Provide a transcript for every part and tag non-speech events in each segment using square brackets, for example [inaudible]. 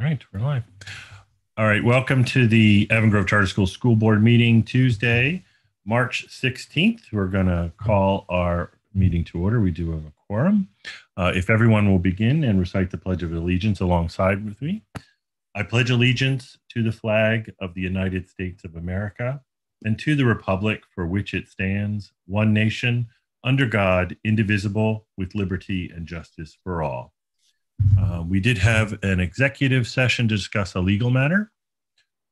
All right, we're live. All right, welcome to the Avon Grove Charter School School Board meeting Tuesday, March 16th. We're going to call our meeting to order. We do have a quorum. Uh, if everyone will begin and recite the Pledge of Allegiance alongside with me. I pledge allegiance to the flag of the United States of America and to the republic for which it stands, one nation, under God, indivisible, with liberty and justice for all. Uh, we did have an executive session to discuss a legal matter.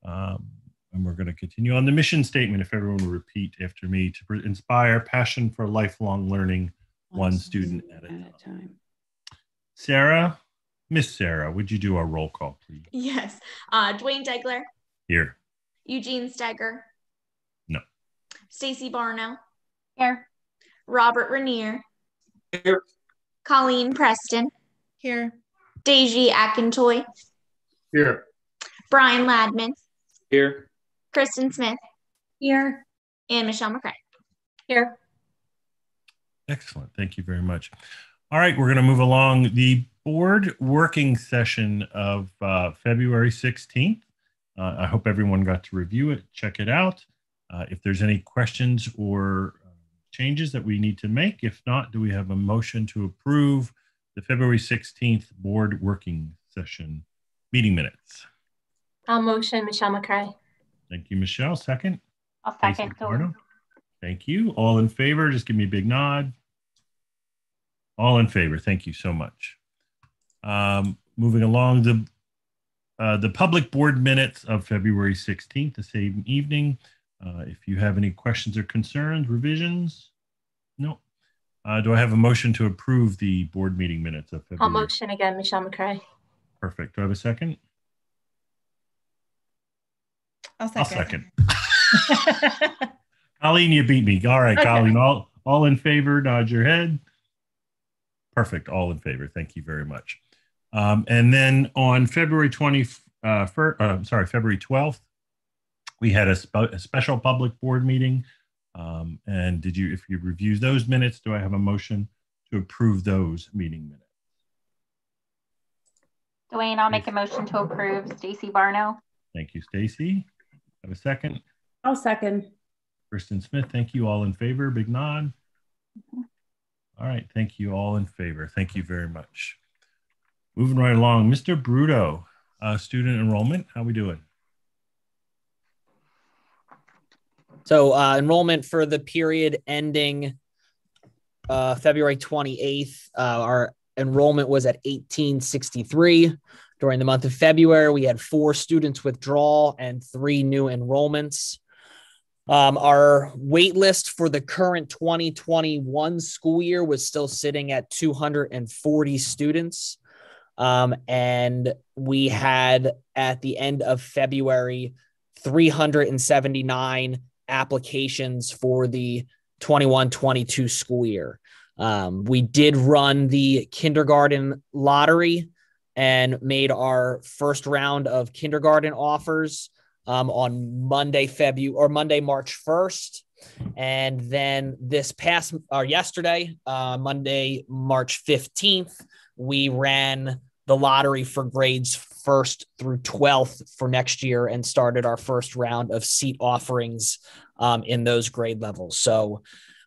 Um, and we're going to continue on the mission statement. If everyone will repeat after me to inspire passion for lifelong learning, one, student, at, a, at a time. Sarah, Miss Sarah, would you do our roll call, please? Yes. Uh, Dwayne Degler. Here. Eugene Steger. No. Stacy Barno. Here. Robert Rainier. Here. Colleen Preston. Here. Deji Akintoy. Here. Brian Ladman. Here. Kristen Smith. Here. And Michelle McCray. Here. Excellent. Thank you very much. All right, we're going to move along. The board working session of uh, February 16th. Uh, I hope everyone got to review it, check it out. Uh, if there's any questions or uh, changes that we need to make, if not, do we have a motion to approve the February 16th board working session meeting minutes. I'll motion Michelle McCray. Thank you, Michelle. Second. I'll second. Thank you. All in favor, just give me a big nod. All in favor. Thank you so much. Um, moving along, the uh, the public board minutes of February 16th, the same evening. Uh, if you have any questions or concerns, revisions, no, uh, do I have a motion to approve the board meeting minutes of February? I'll motion again, Michelle McCray. Perfect. Do I have a second? I'll second. I'll second. [laughs] Colleen, you beat me. All right, okay. Colleen, all, all in favor, nod your head. Perfect. All in favor. Thank you very much. Um, and then on February 20, uh, for, uh, sorry, February 12th, we had a, spe a special public board meeting um, and did you, if you review those minutes, do I have a motion to approve those meeting minutes? Dwayne, I'll make a motion to approve Stacy Barno. Thank you, Stacy. Have a second? I'll second. Kristen Smith, thank you. All in favor, big nod. All right, thank you all in favor. Thank you very much. Moving right along, Mr. Bruto, uh, student enrollment, how we doing? So uh, enrollment for the period ending uh, February 28th, uh, our enrollment was at 1863. During the month of February, we had four students withdraw and three new enrollments. Um, our wait list for the current 2021 school year was still sitting at 240 students. Um, and we had at the end of February 379 applications for the 21 22 school year. Um, we did run the kindergarten lottery and made our first round of kindergarten offers um, on Monday, February or Monday, March 1st. And then this past or yesterday, uh, Monday, March 15th, we ran the lottery for grades first through 12th for next year and started our first round of seat offerings um, in those grade levels. So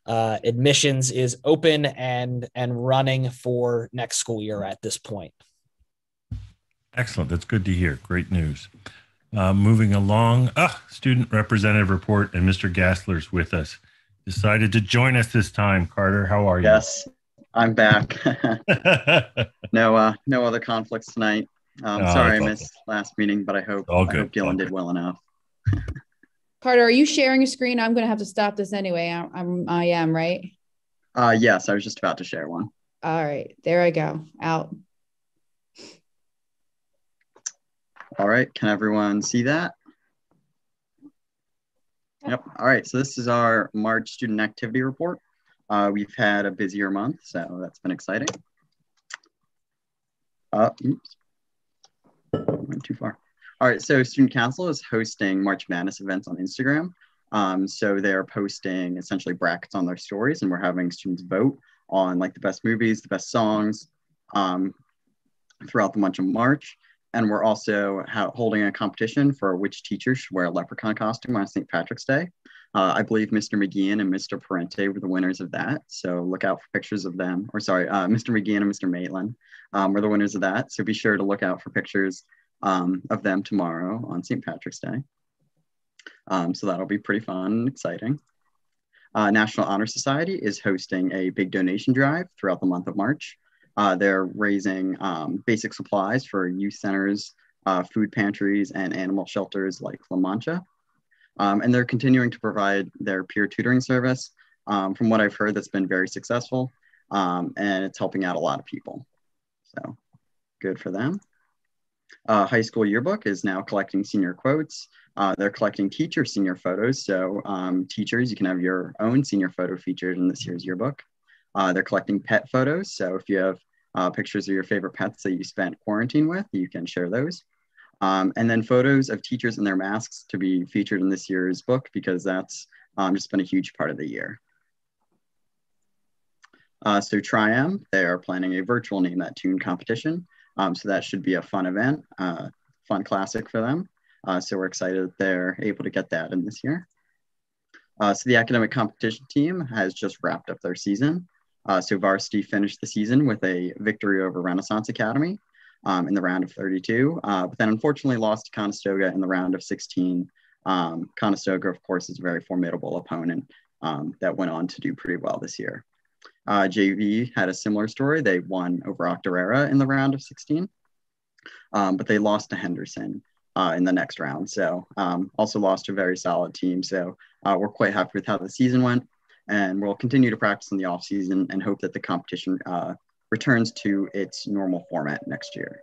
uh, admissions is open and and running for next school year at this point. Excellent. That's good to hear. Great news. Uh, moving along, ah, student representative report, and Mr. Gassler's with us. Decided to join us this time. Carter, how are you? Yes, I'm back. [laughs] [laughs] no, uh, no other conflicts tonight. Um, oh, sorry I missed awesome. last meeting, but I hope, all good. I hope Dylan did well enough. Carter, are you sharing a screen? I'm going to have to stop this anyway. I, I'm, I am, right? Uh, yes, I was just about to share one. All right, there I go. Out. All right, can everyone see that? Yep. All right, so this is our March student activity report. Uh, we've had a busier month, so that's been exciting. Uh, oops, went too far. All right, so Student Council is hosting March Madness events on Instagram. Um, so they're posting essentially brackets on their stories, and we're having students vote on like the best movies, the best songs um, throughout the month of March. and we're also holding a competition for which teacher should wear a leprechaun costume on St. Patrick's Day. Uh, I believe Mr. McGeehan and Mr. Parente were the winners of that. So look out for pictures of them, or sorry, uh, Mr. McGeehan and Mr. Maitland um, were the winners of that. So be sure to look out for pictures um, of them tomorrow on St. Patrick's Day. Um, so that'll be pretty fun and exciting. Uh, National Honor Society is hosting a big donation drive throughout the month of March. Uh, they're raising um, basic supplies for youth centers, uh, food pantries, and animal shelters like La Mancha. Um, and they're continuing to provide their peer tutoring service. Um, from what I've heard, that's been very successful um, and it's helping out a lot of people. So good for them. Uh, high school yearbook is now collecting senior quotes. Uh, they're collecting teacher senior photos. So um, teachers, you can have your own senior photo featured in this year's yearbook. Uh, they're collecting pet photos. So if you have uh, pictures of your favorite pets that you spent quarantine with, you can share those. Um, and then photos of teachers in their masks to be featured in this year's book because that's um, just been a huge part of the year. Uh, so Tri-M, they are planning a virtual Name That Tune competition. Um, so that should be a fun event, uh, fun classic for them. Uh, so we're excited that they're able to get that in this year. Uh, so the academic competition team has just wrapped up their season. Uh, so varsity finished the season with a victory over Renaissance Academy um, in the round of 32, uh, but then unfortunately lost to Conestoga in the round of 16. Um, Conestoga, of course, is a very formidable opponent um, that went on to do pretty well this year. Uh, JV had a similar story. They won over Octorara in the round of 16, um, but they lost to Henderson uh, in the next round. So um, also lost to a very solid team. So uh, we're quite happy with how the season went and we'll continue to practice in the off season and hope that the competition uh, returns to its normal format next year.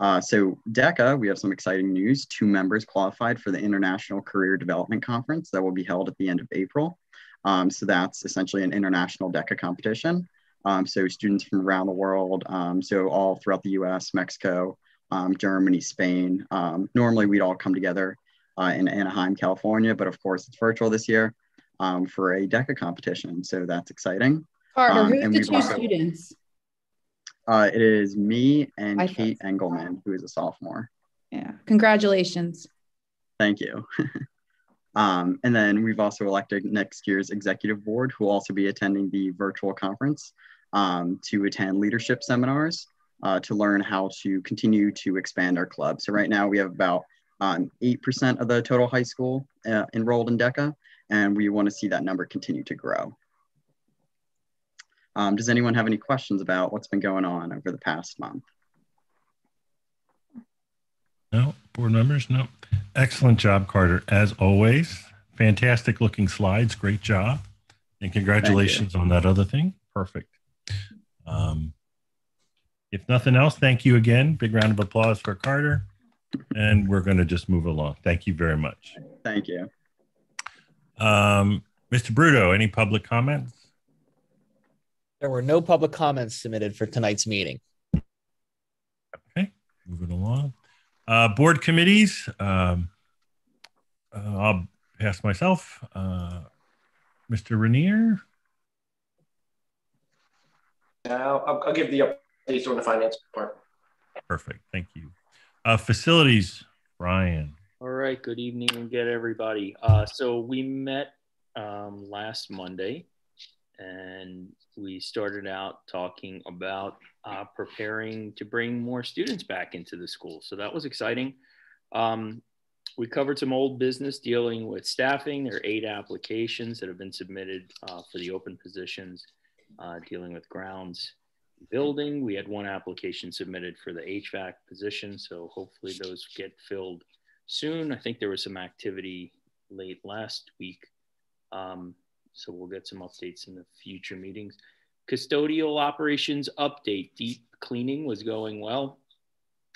Uh, so DECA, we have some exciting news. Two members qualified for the International Career Development Conference that will be held at the end of April. Um, so that's essentially an international DECA competition. Um, so students from around the world, um, so all throughout the US, Mexico, um, Germany, Spain. Um, normally we'd all come together uh, in Anaheim, California, but of course it's virtual this year um, for a DECA competition. So that's exciting. Carter, who's the two also, students? Uh, it is me and I Kate thought. Engelman, who is a sophomore. Yeah, congratulations. Thank you. [laughs] Um, and then we've also elected next year's executive board, who will also be attending the virtual conference um, to attend leadership seminars uh, to learn how to continue to expand our club. So right now we have about um, 8% of the total high school uh, enrolled in DECA, and we want to see that number continue to grow. Um, does anyone have any questions about what's been going on over the past month? No, board members, no. Excellent job, Carter, as always. Fantastic looking slides. Great job. And congratulations on that other thing. Perfect. Um, if nothing else, thank you again. Big round of applause for Carter. And we're going to just move along. Thank you very much. Thank you. Um, Mr. Bruto, any public comments? There were no public comments submitted for tonight's meeting. Okay, moving along. Uh, board committees. Um, uh, I'll pass myself. Uh, Mr. Rainier. I'll, I'll, give the updates on the finance part. Perfect. Thank you. Uh, facilities, Ryan. All right. Good evening again, everybody. Uh, so we met um, last Monday and we started out talking about uh, preparing to bring more students back into the school. So that was exciting. Um, we covered some old business dealing with staffing. There are eight applications that have been submitted uh, for the open positions uh, dealing with grounds building. We had one application submitted for the HVAC position. So hopefully those get filled soon. I think there was some activity late last week. Um, so we'll get some updates in the future meetings. Custodial operations update. Deep cleaning was going well.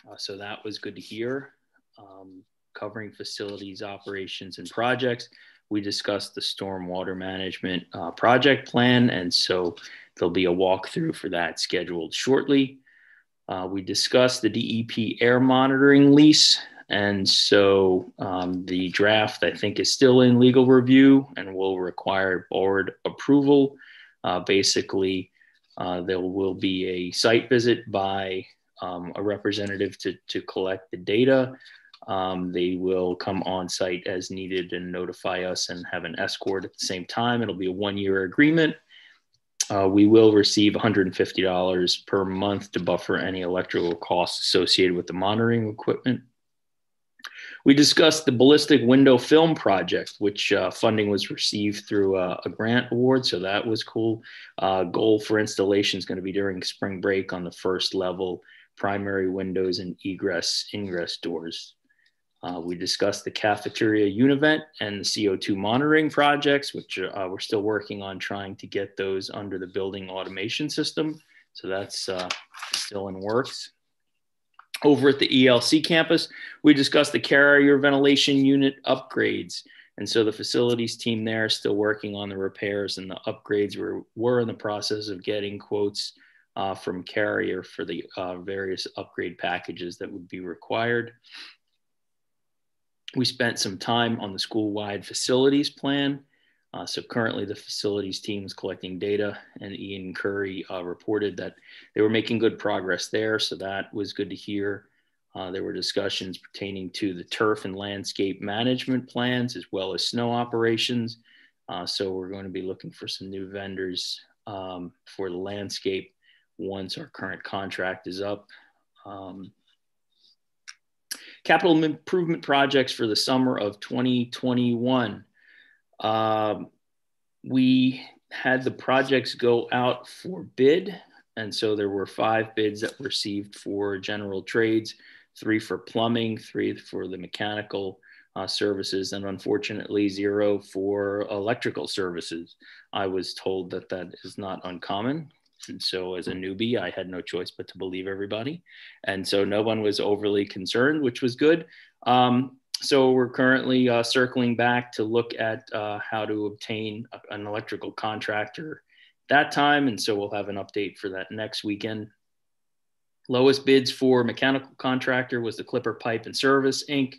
Uh, so that was good to hear. Um, covering facilities, operations, and projects. We discussed the stormwater management uh, project plan, and so there'll be a walkthrough for that scheduled shortly. Uh, we discussed the DEP air monitoring lease, and so um, the draft, I think, is still in legal review and will require board approval. Uh, basically, uh, there will be a site visit by um, a representative to, to collect the data. Um, they will come on site as needed and notify us and have an escort at the same time. It'll be a one year agreement. Uh, we will receive $150 per month to buffer any electrical costs associated with the monitoring equipment. We discussed the ballistic window film project, which uh, funding was received through a, a, grant award. So that was cool. Uh, goal for installation is going to be during spring break on the first level, primary windows and egress ingress doors. Uh, we discussed the cafeteria univent and the CO2 monitoring projects, which uh, we're still working on trying to get those under the building automation system. So that's uh, still in works. Over at the ELC campus, we discussed the carrier ventilation unit upgrades. And so the facilities team there is still working on the repairs and the upgrades. We're, we're in the process of getting quotes uh, from carrier for the uh, various upgrade packages that would be required. We spent some time on the school-wide facilities plan. Uh, so currently the facilities team is collecting data and Ian Curry uh, reported that they were making good progress there. So that was good to hear. Uh, there were discussions pertaining to the turf and landscape management plans as well as snow operations. Uh, so we're going to be looking for some new vendors um, for the landscape once our current contract is up. Um, capital improvement projects for the summer of 2021. Um, we had the projects go out for bid. And so there were five bids that were received for general trades, three for plumbing, three for the mechanical uh, services, and unfortunately zero for electrical services. I was told that that is not uncommon. And so, as a newbie, I had no choice but to believe everybody. And so, no one was overly concerned, which was good. Um, so, we're currently uh, circling back to look at uh, how to obtain an electrical contractor that time. And so, we'll have an update for that next weekend. Lowest bids for mechanical contractor was the Clipper Pipe and Service Inc.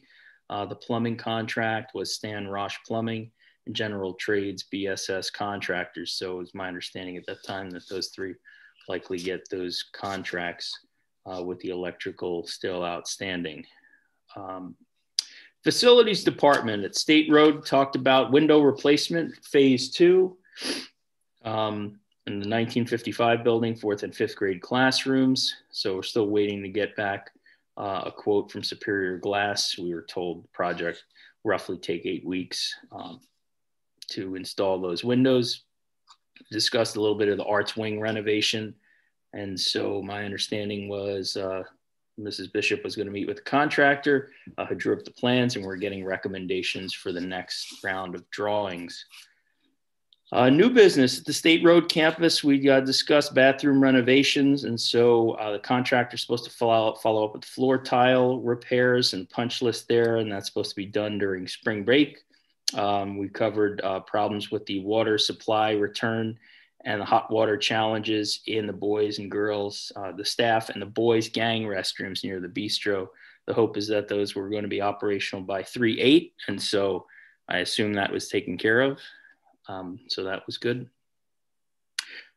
Uh, the plumbing contract was Stan Rosh Plumbing and general trades BSS contractors. So it's my understanding at that time that those three likely get those contracts uh, with the electrical still outstanding. Um, facilities department at State Road talked about window replacement phase two. Um, in the 1955 building, fourth and fifth grade classrooms. So we're still waiting to get back uh, a quote from Superior Glass. We were told the project roughly take eight weeks. Um, to install those windows. Discussed a little bit of the arts wing renovation. And so my understanding was uh, Mrs. Bishop was going to meet with the contractor uh, who drew up the plans, and we're getting recommendations for the next round of drawings. Uh, new business at the State Road campus, we uh, discussed bathroom renovations. And so uh, the contractor is supposed to follow, follow up with floor tile repairs and punch list there. And that's supposed to be done during spring break. Um, we covered uh, problems with the water supply return and the hot water challenges in the boys and girls, uh, the staff and the boys gang restrooms near the bistro. The hope is that those were going to be operational by 3 8. And so I assume that was taken care of. Um, so that was good.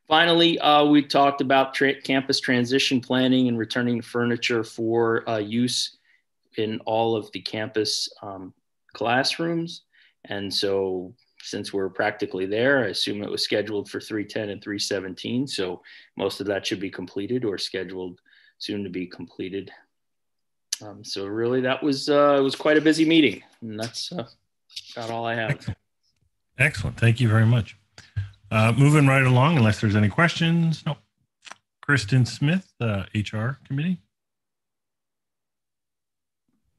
Finally, uh, we talked about tra campus transition planning and returning furniture for uh, use in all of the campus um, classrooms. And so since we're practically there, I assume it was scheduled for 310 and 317. So most of that should be completed or scheduled soon to be completed. Um, so really that was, uh, it was quite a busy meeting and that's uh, about all I have. Excellent. Thank you very much. Uh, moving right along, unless there's any questions. No. Kristen Smith, uh, HR committee.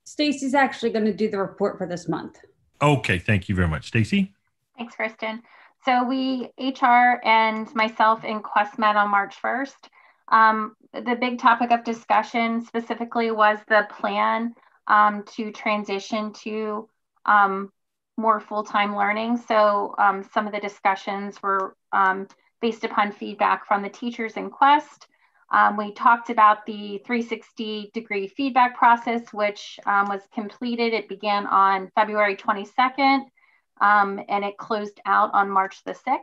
Stacy's actually going to do the report for this month. Okay, thank you very much. Stacy? Thanks, Kristen. So we, HR and myself in Quest met on March 1st. Um, the big topic of discussion specifically was the plan um, to transition to um, more full-time learning. So um, some of the discussions were um, based upon feedback from the teachers in Quest, um, we talked about the 360 degree feedback process, which was completed. It began on February 22nd um, and it closed out on March the 6th.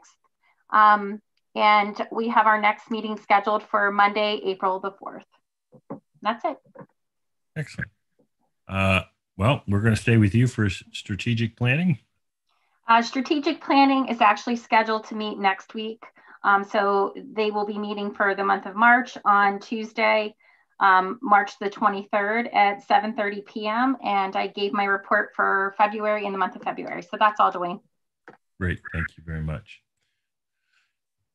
Um, and we have our next meeting scheduled for Monday, April the 4th. that's it. Excellent. Uh, well, we're going to stay with you for strategic planning. Uh, strategic planning is actually scheduled to meet next week. Um, so they will be meeting for the month of March on Tuesday, um, March the 23rd at 7.30 p.m. And I gave my report for February in the month of February. So that's all, Dwayne. Great. Thank you very much.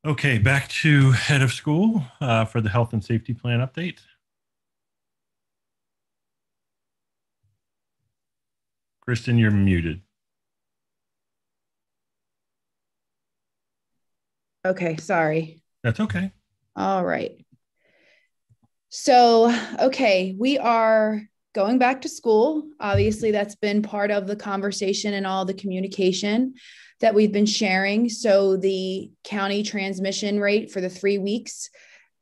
Okay, back to head of school uh, for the health and safety plan update. Kristen, you're muted. Okay, sorry. That's okay. All right. So, okay, we are going back to school. Obviously, that's been part of the conversation and all the communication that we've been sharing. So, the county transmission rate for the three weeks,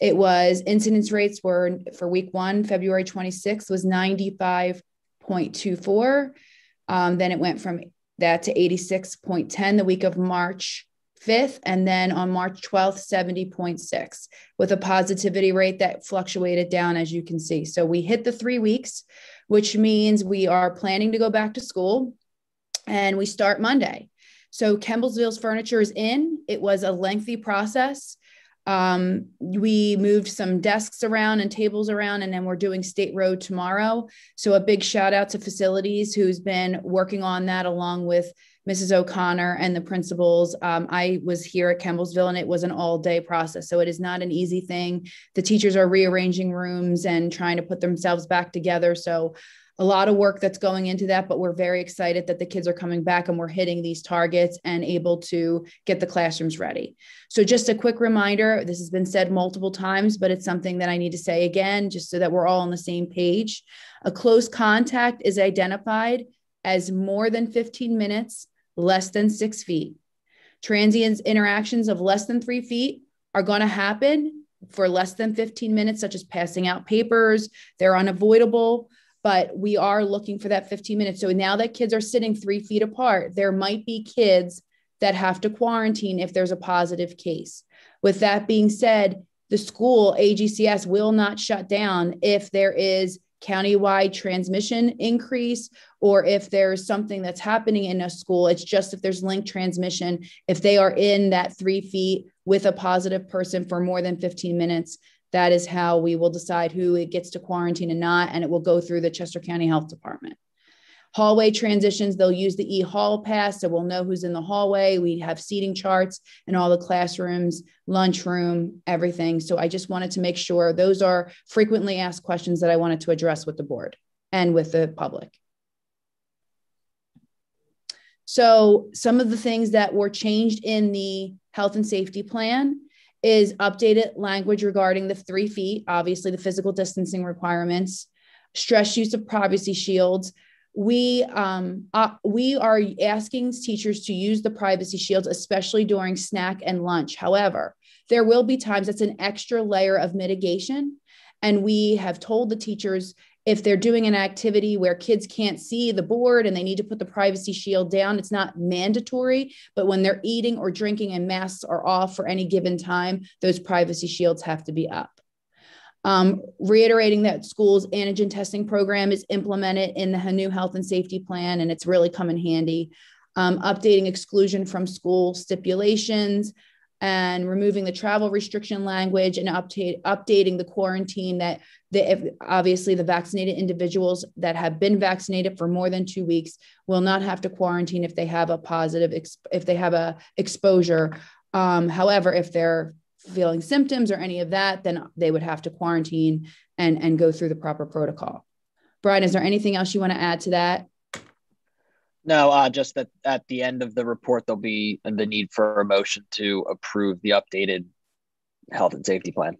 it was incidence rates were for week one, February 26th, was 95.24. Um, then it went from that to 86.10 the week of March 5th, and then on March 12th, 70.6, with a positivity rate that fluctuated down, as you can see. So we hit the three weeks, which means we are planning to go back to school and we start Monday. So Kemblesville's furniture is in. It was a lengthy process. Um, we moved some desks around and tables around, and then we're doing State Road tomorrow. So a big shout out to facilities who's been working on that along with Mrs. O'Connor and the principals. Um, I was here at Kemblesville and it was an all day process. So it is not an easy thing. The teachers are rearranging rooms and trying to put themselves back together. So a lot of work that's going into that, but we're very excited that the kids are coming back and we're hitting these targets and able to get the classrooms ready. So, just a quick reminder this has been said multiple times, but it's something that I need to say again, just so that we're all on the same page. A close contact is identified as more than 15 minutes, less than six feet. Transient interactions of less than three feet are going to happen for less than 15 minutes, such as passing out papers. They're unavoidable but we are looking for that 15 minutes. So now that kids are sitting three feet apart, there might be kids that have to quarantine if there's a positive case. With that being said, the school AGCS will not shut down if there is countywide transmission increase or if there's something that's happening in a school. It's just if there's link transmission, if they are in that three feet with a positive person for more than 15 minutes, that is how we will decide who it gets to quarantine and not, and it will go through the Chester County Health Department. Hallway transitions, they'll use the e-hall pass, so we'll know who's in the hallway. We have seating charts in all the classrooms, lunchroom, everything. So I just wanted to make sure those are frequently asked questions that I wanted to address with the board and with the public. So some of the things that were changed in the health and safety plan is updated language regarding the three feet, obviously the physical distancing requirements, stress use of privacy shields. We um, uh, we are asking teachers to use the privacy shields, especially during snack and lunch. However, there will be times that's an extra layer of mitigation, and we have told the teachers if they're doing an activity where kids can't see the board and they need to put the privacy shield down, it's not mandatory. But when they're eating or drinking and masks are off for any given time, those privacy shields have to be up. Um, reiterating that school's antigen testing program is implemented in the new health and safety plan, and it's really come in handy. Um, updating exclusion from school stipulations, and removing the travel restriction language and update, updating the quarantine that the, obviously the vaccinated individuals that have been vaccinated for more than two weeks will not have to quarantine if they have a positive if they have a exposure um, however if they're feeling symptoms or any of that then they would have to quarantine and and go through the proper protocol brian is there anything else you want to add to that no, uh, just that at the end of the report, there'll be the need for a motion to approve the updated health and safety plan.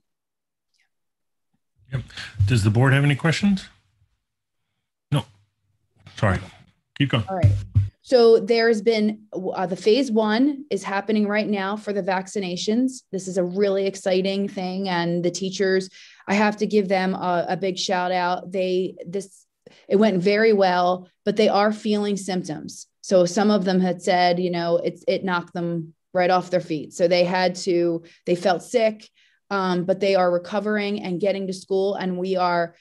Yep. Does the board have any questions? No. Sorry. Keep going. All right. So there's been uh, the phase one is happening right now for the vaccinations. This is a really exciting thing, and the teachers, I have to give them a, a big shout out. They this it went very well, but they are feeling symptoms. So some of them had said, you know, it's it knocked them right off their feet. So they had to, they felt sick, um, but they are recovering and getting to school. And we are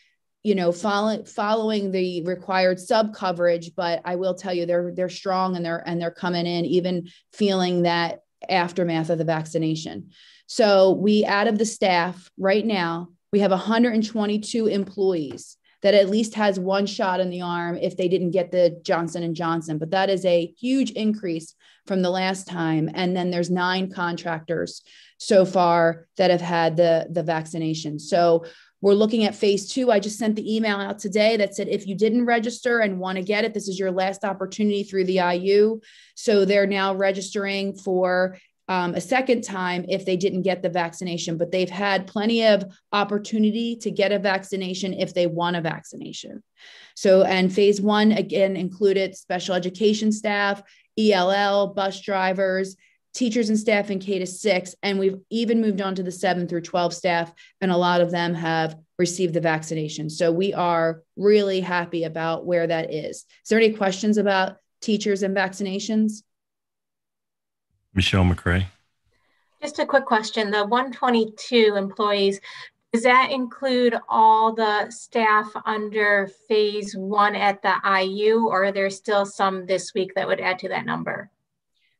you know, follow, following the required sub coverage, but I will tell you they're they're strong and they're and they're coming in even feeling that aftermath of the vaccination. So we out of the staff right now, we have 122 employees that at least has one shot in the arm if they didn't get the Johnson and Johnson, but that is a huge increase from the last time and then there's nine contractors so far that have had the the vaccination. So we're looking at phase two. I just sent the email out today that said if you didn't register and want to get it, this is your last opportunity through the IU. So they're now registering for um, a second time if they didn't get the vaccination, but they've had plenty of opportunity to get a vaccination if they want a vaccination. So, and phase one again included special education staff, ELL, bus drivers, teachers and staff in K to six. And we've even moved on to the seven through 12 staff, and a lot of them have received the vaccination. So we are really happy about where that is. Is there any questions about teachers and vaccinations? Michelle McCray. Just a quick question. The 122 employees, does that include all the staff under phase one at the IU, or are there still some this week that would add to that number?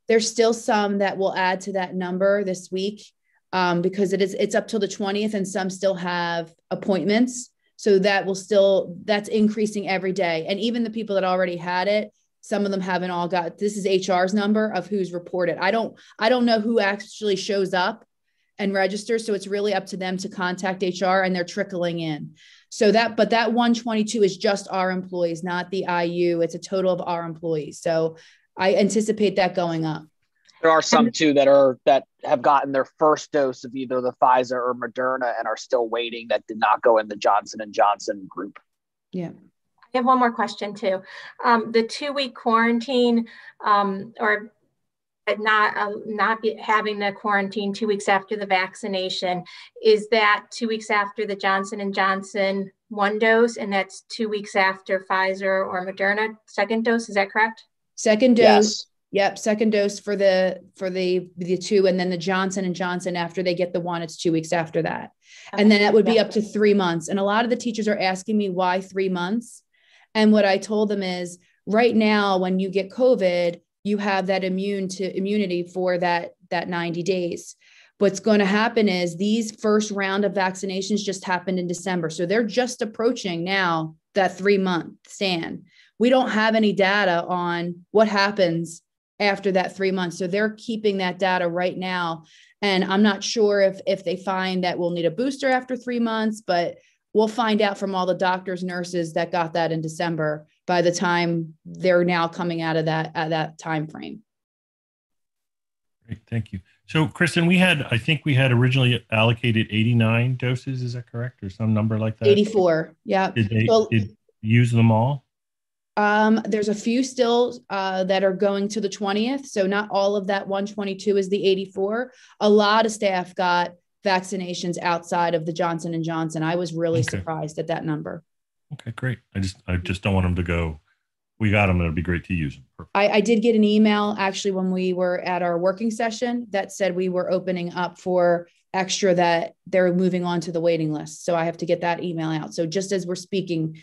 There's still some that will add to that number this week um, because it is it's up till the 20th and some still have appointments. So that will still that's increasing every day. And even the people that already had it, some of them haven't all got this is HR's number of who's reported. I don't I don't know who actually shows up and registers. So it's really up to them to contact HR and they're trickling in. So that, but that 122 is just our employees, not the IU. It's a total of our employees. So I anticipate that going up. There are some too that are that have gotten their first dose of either the Pfizer or Moderna and are still waiting that did not go in the Johnson and Johnson group. Yeah. I have one more question too. Um, the two week quarantine um, or not uh, not be, having the quarantine two weeks after the vaccination is that two weeks after the Johnson and Johnson one dose, and that's two weeks after Pfizer or Moderna second dose. Is that correct? Second dose. Yes. Yep, second dose for the for the the two, and then the Johnson and Johnson after they get the one, it's two weeks after that, okay. and then that would be up to three months. And a lot of the teachers are asking me why three months, and what I told them is right now when you get COVID, you have that immune to immunity for that that 90 days. What's going to happen is these first round of vaccinations just happened in December, so they're just approaching now that three month stand we don't have any data on what happens after that three months. So they're keeping that data right now. And I'm not sure if if they find that we'll need a booster after three months, but we'll find out from all the doctors, nurses that got that in December by the time they're now coming out of that at that time frame. Great, thank you. So, Kristen, we had, I think we had originally allocated 89 doses. Is that correct, or some number like that? 84. Yeah. Did they so, did use them all? Um, there's a few still uh, that are going to the 20th. So not all of that 122 is the 84. A lot of staff got vaccinations outside of the Johnson and Johnson. I was really okay. surprised at that number. Okay, great. I just I just don't want them to go. We got them. It'd be great to use them. I, I did get an email actually when we were at our working session that said we were opening up for extra that they're moving on to the waiting list. So I have to get that email out. So just as we're speaking,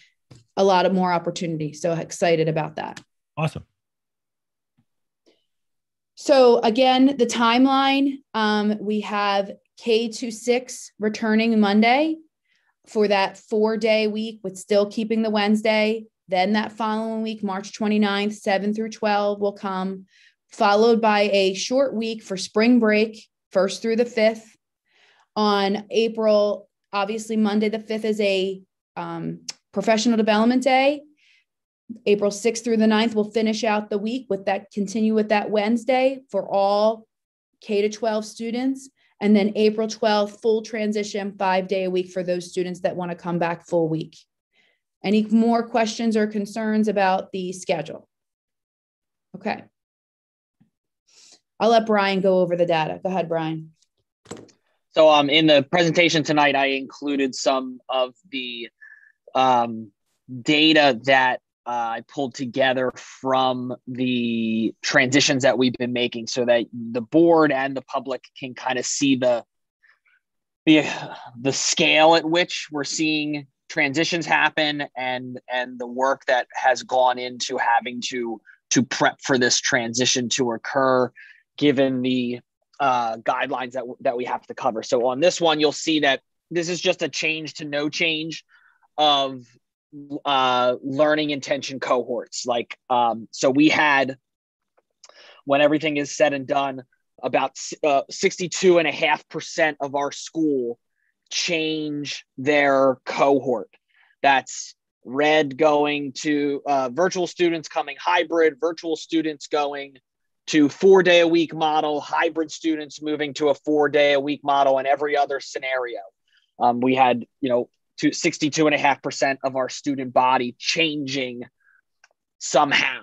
a lot of more opportunity. So excited about that. Awesome. So again, the timeline, um, we have K to six returning Monday for that four day week with still keeping the Wednesday. Then that following week, March 29th, 7 through 12 will come, followed by a short week for spring break, first through the 5th. On April, obviously, Monday the 5th is a um, Professional Development Day, April 6th through the 9th, we'll finish out the week with that, continue with that Wednesday for all K to 12 students. And then April 12th, full transition, five day a week for those students that want to come back full week. Any more questions or concerns about the schedule? Okay. I'll let Brian go over the data. Go ahead, Brian. So um, in the presentation tonight, I included some of the um, data that uh, I pulled together from the transitions that we've been making so that the board and the public can kind of see the the the scale at which we're seeing transitions happen and and the work that has gone into having to to prep for this transition to occur given the uh, guidelines that, that we have to cover. So on this one you'll see that this is just a change to no change of uh, learning intention cohorts like um, so we had when everything is said and done about uh, 62 and a half percent of our school change their cohort. That's red going to uh, virtual students coming hybrid, virtual students going to four day a week model, hybrid students moving to a four day a week model, and every other scenario. Um, we had, you know, to 62 and a half percent of our student body changing somehow.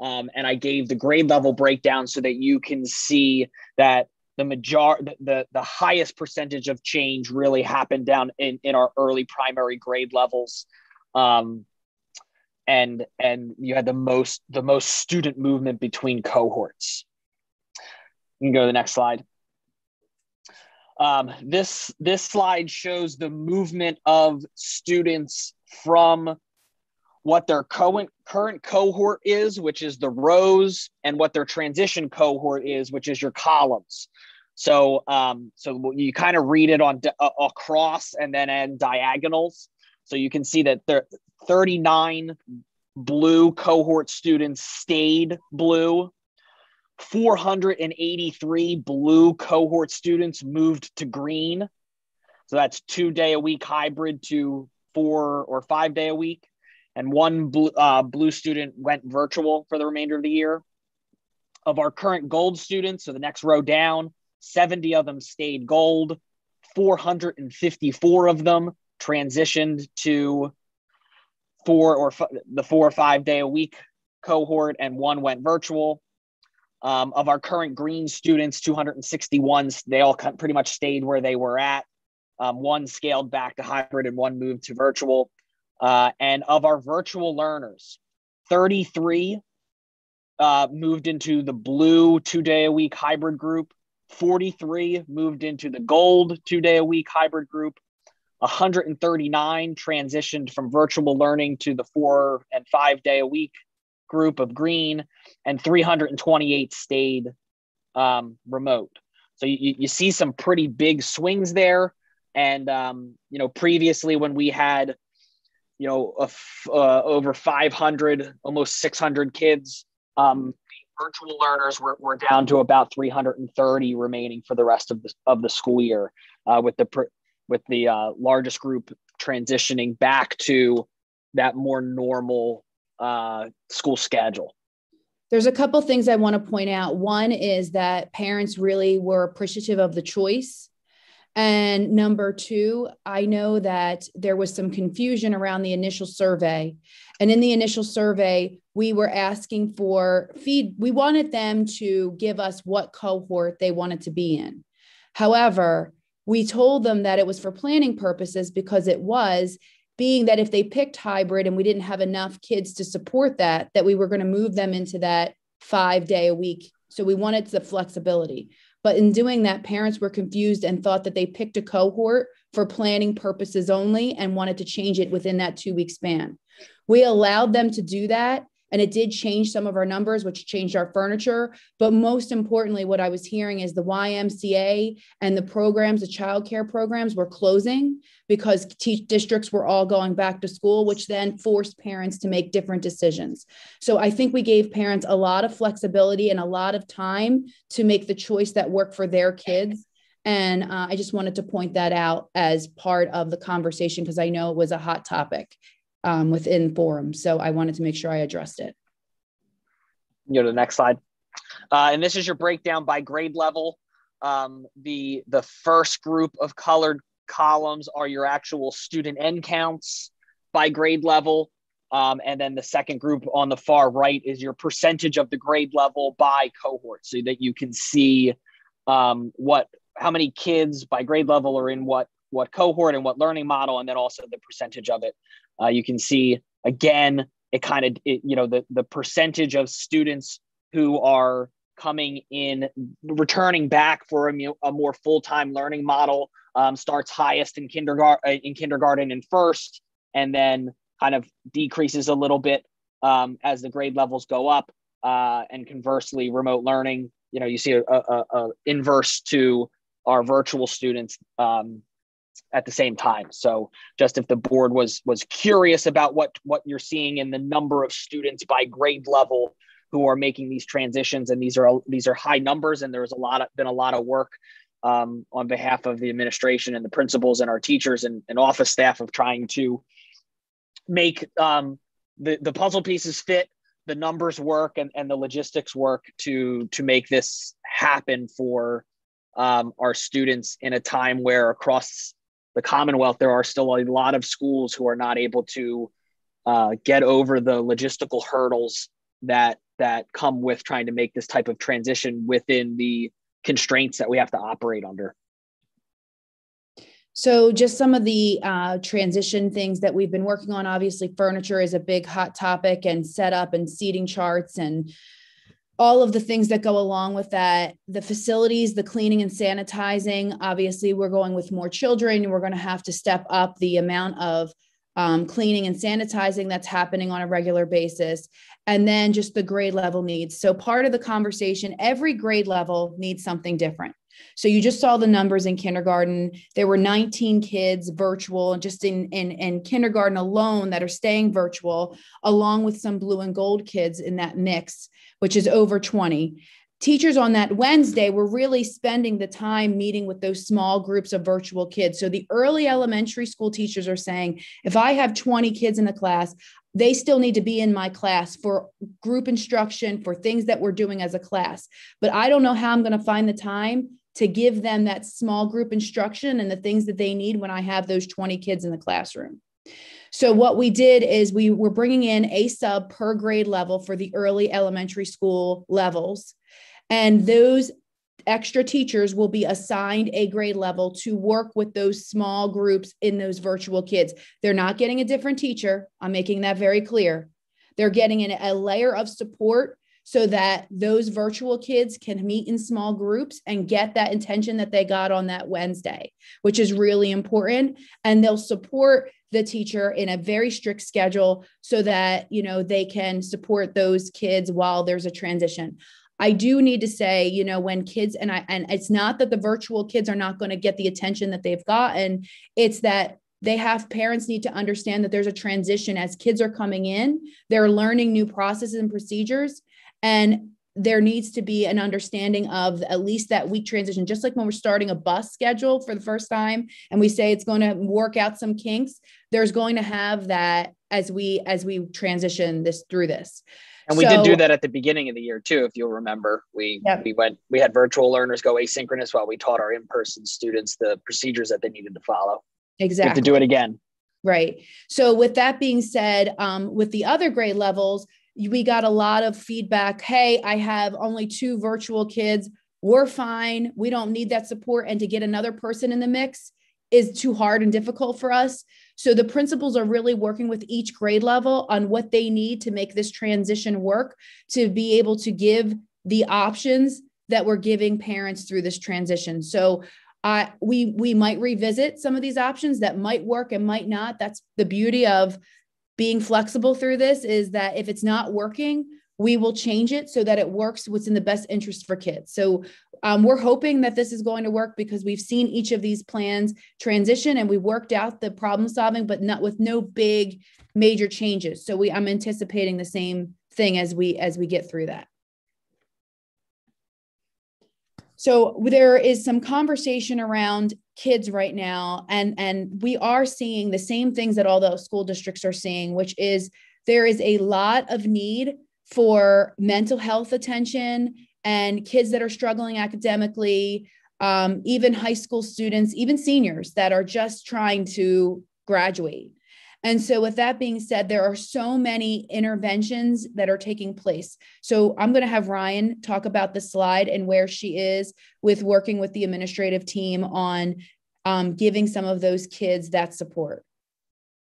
Um, and I gave the grade level breakdown so that you can see that the major the, the highest percentage of change really happened down in, in our early primary grade levels. Um, and and you had the most the most student movement between cohorts. You can go to the next slide um, this this slide shows the movement of students from what their current current cohort is, which is the rows, and what their transition cohort is, which is your columns. So, um, so you kind of read it on uh, across and then in diagonals. So you can see that there 39 blue cohort students stayed blue. 483 blue cohort students moved to green. So that's two day a week hybrid to four or five day a week and one blue, uh, blue student went virtual for the remainder of the year. Of our current gold students, so the next row down, 70 of them stayed gold, 454 of them transitioned to four or f- the four or five day a week cohort, and one went virtual. Um, of our current green students, 261, they all pretty much stayed where they were at. Um, one scaled back to hybrid and one moved to virtual. Uh, and of our virtual learners, 33 uh, moved into the blue two day a week hybrid group, 43 moved into the gold two day a week hybrid group, 139 transitioned from virtual learning to the four and five day a week group of green, and 328 stayed um, remote. So you, you see some pretty big swings there. And, um, you know, previously when we had you know, uh, over 500, almost 600 kids. Um, virtual learners we're, we're down to about 330 remaining for the rest of the, of the school year uh, with the with the uh, largest group transitioning back to that more normal uh, school schedule there's a couple things i want to point out one is that parents really were appreciative of the choice and number two, I know that there was some confusion around the initial survey. And in the initial survey, we were asking for feed. We wanted them to give us what cohort they wanted to be in. However, we told them that it was for planning purposes because it was being that if they picked hybrid and we didn't have enough kids to support that, that we were going to move them into that five day a week. So we wanted the flexibility. But in doing that, parents were confused and thought that they picked a cohort for planning purposes only and wanted to change it within that two week span. We allowed them to do that. And it did change some of our numbers, which changed our furniture. But most importantly, what I was hearing is the YMCA and the programs, the childcare programs were closing because districts were all going back to school, which then forced parents to make different decisions. So I think we gave parents a lot of flexibility and a lot of time to make the choice that worked for their kids. And uh, I just wanted to point that out as part of the conversation because I know it was a hot topic um, within forum. So I wanted to make sure I addressed it. You go to the next slide. Uh, and this is your breakdown by grade level. Um, the, the first group of colored columns are your actual student end counts by grade level. Um, and then the second group on the far right is your percentage of the grade level by cohort so that you can see um, what how many kids by grade level are in what what cohort and what learning model and then also the percentage of it uh, you can see again, it kind of, you know, the, the percentage of students who are coming in, returning back for a, a more full-time learning model um, starts highest in kindergarten, uh, in kindergarten and first, and then kind of decreases a little bit um, as the grade levels go up. Uh, and conversely, remote learning, you know, you see a, a, a inverse to our virtual students um, at the same time. So just if the board was was curious about what what you're seeing in the number of students by grade level who are making these transitions, and these are these are high numbers, and there's a lot of been a lot of work um, on behalf of the administration and the principals and our teachers and, and office staff of trying to make um, the the puzzle pieces fit, the numbers work, and, and the logistics work to to make this happen for um, our students in a time where across the Commonwealth there are still a lot of schools who are not able to uh, get over the logistical hurdles that that come with trying to make this type of transition within the constraints that we have to operate under. So, just some of the uh, transition things that we've been working on. Obviously, furniture is a big hot topic, and setup and seating charts, and all of the things that go along with that. The facilities, the cleaning and sanitizing. Obviously, we're going with more children. We're going to have to step up the amount of um, cleaning and sanitizing that's happening on a regular basis, and then just the grade level needs. So, part of the conversation, every grade level needs something different. So, you just saw the numbers in kindergarten. There were 19 kids virtual, and just in, in, in kindergarten alone, that are staying virtual, along with some blue and gold kids in that mix, which is over 20 teachers on that Wednesday were really spending the time meeting with those small groups of virtual kids. So the early elementary school teachers are saying, if I have 20 kids in the class, they still need to be in my class for group instruction, for things that we're doing as a class. But I don't know how I'm going to find the time to give them that small group instruction and the things that they need when I have those 20 kids in the classroom. So what we did is we were bringing in a sub per grade level for the early elementary school levels and those extra teachers will be assigned a grade level to work with those small groups in those virtual kids. They're not getting a different teacher. I'm making that very clear. They're getting a layer of support so that those virtual kids can meet in small groups and get that intention that they got on that Wednesday, which is really important. And they'll support the teacher in a very strict schedule so that, you know, they can support those kids while there's a transition. I do need to say, you know, when kids and I and it's not that the virtual kids are not going to get the attention that they've gotten, it's that they have parents need to understand that there's a transition as kids are coming in, they're learning new processes and procedures and there needs to be an understanding of at least that week transition just like when we're starting a bus schedule for the first time and we say it's going to work out some kinks there's going to have that as we as we transition this through this and we so, did do that at the beginning of the year too, if you'll remember. We yep. we went we had virtual learners go asynchronous while we taught our in-person students the procedures that they needed to follow. Exactly. We have to do it again. Right. So with that being said, um, with the other grade levels, we got a lot of feedback. Hey, I have only two virtual kids. We're fine. We don't need that support. And to get another person in the mix is too hard and difficult for us. So the principals are really working with each grade level on what they need to make this transition work to be able to give the options that we're giving parents through this transition. So uh, we we might revisit some of these options that might work and might not. That's the beauty of being flexible through this is that if it's not working, we will change it so that it works what's in the best interest for kids. So um, we're hoping that this is going to work because we've seen each of these plans transition and we worked out the problem solving, but not with no big major changes. So we I'm anticipating the same thing as we as we get through that. So there is some conversation around kids right now, and and we are seeing the same things that all the school districts are seeing, which is there is a lot of need for mental health attention and kids that are struggling academically, um, even high school students, even seniors that are just trying to graduate. And so, with that being said, there are so many interventions that are taking place. So, I'm going to have Ryan talk about the slide and where she is with working with the administrative team on um, giving some of those kids that support.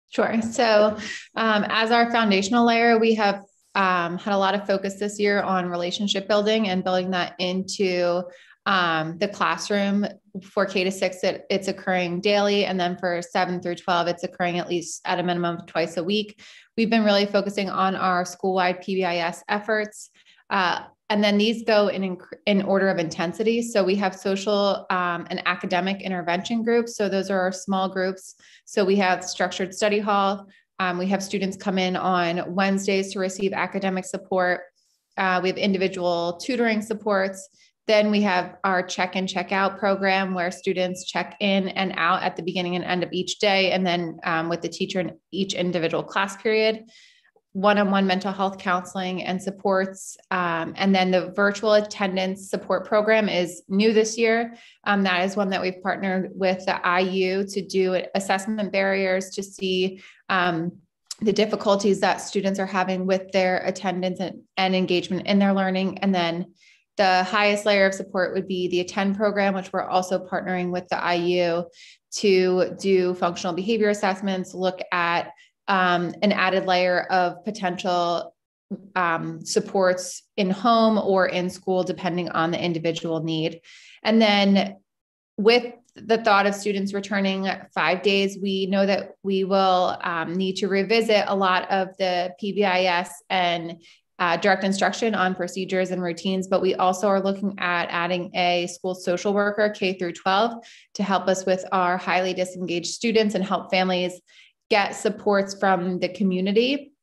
Sure. So, um, as our foundational layer, we have um, had a lot of focus this year on relationship building and building that into Um, the classroom for K to six, it, it's occurring daily. And then for seven through 12, it's occurring at least at a minimum of twice a week. We've been really focusing on our school-wide PBIS efforts. Uh, and then these go in, in order of intensity. So we have social um, and academic intervention groups. So those are our small groups. So we have structured study hall. Um, we have students come in on Wednesdays to receive academic support. Uh, we have individual tutoring supports. Then we have our check in, check out program where students check in and out at the beginning and end of each day, and then um, with the teacher in each individual class period one-on-one mental health counseling and supports um, and then the virtual attendance support program is new this year. Um, that is one that we've partnered with the iu to do assessment barriers to see um, the difficulties that students are having with their attendance and, and engagement in their learning and then the highest layer of support would be the attend program which we're also partnering with the iu to do functional behavior assessments look at um, an added layer of potential um, supports in home or in school, depending on the individual need. And then with the thought of students returning five days, we know that we will um, need to revisit a lot of the PBIS and uh, direct instruction on procedures and routines, but we also are looking at adding a school social worker K through 12 to help us with our highly disengaged students and help families get supports from the community.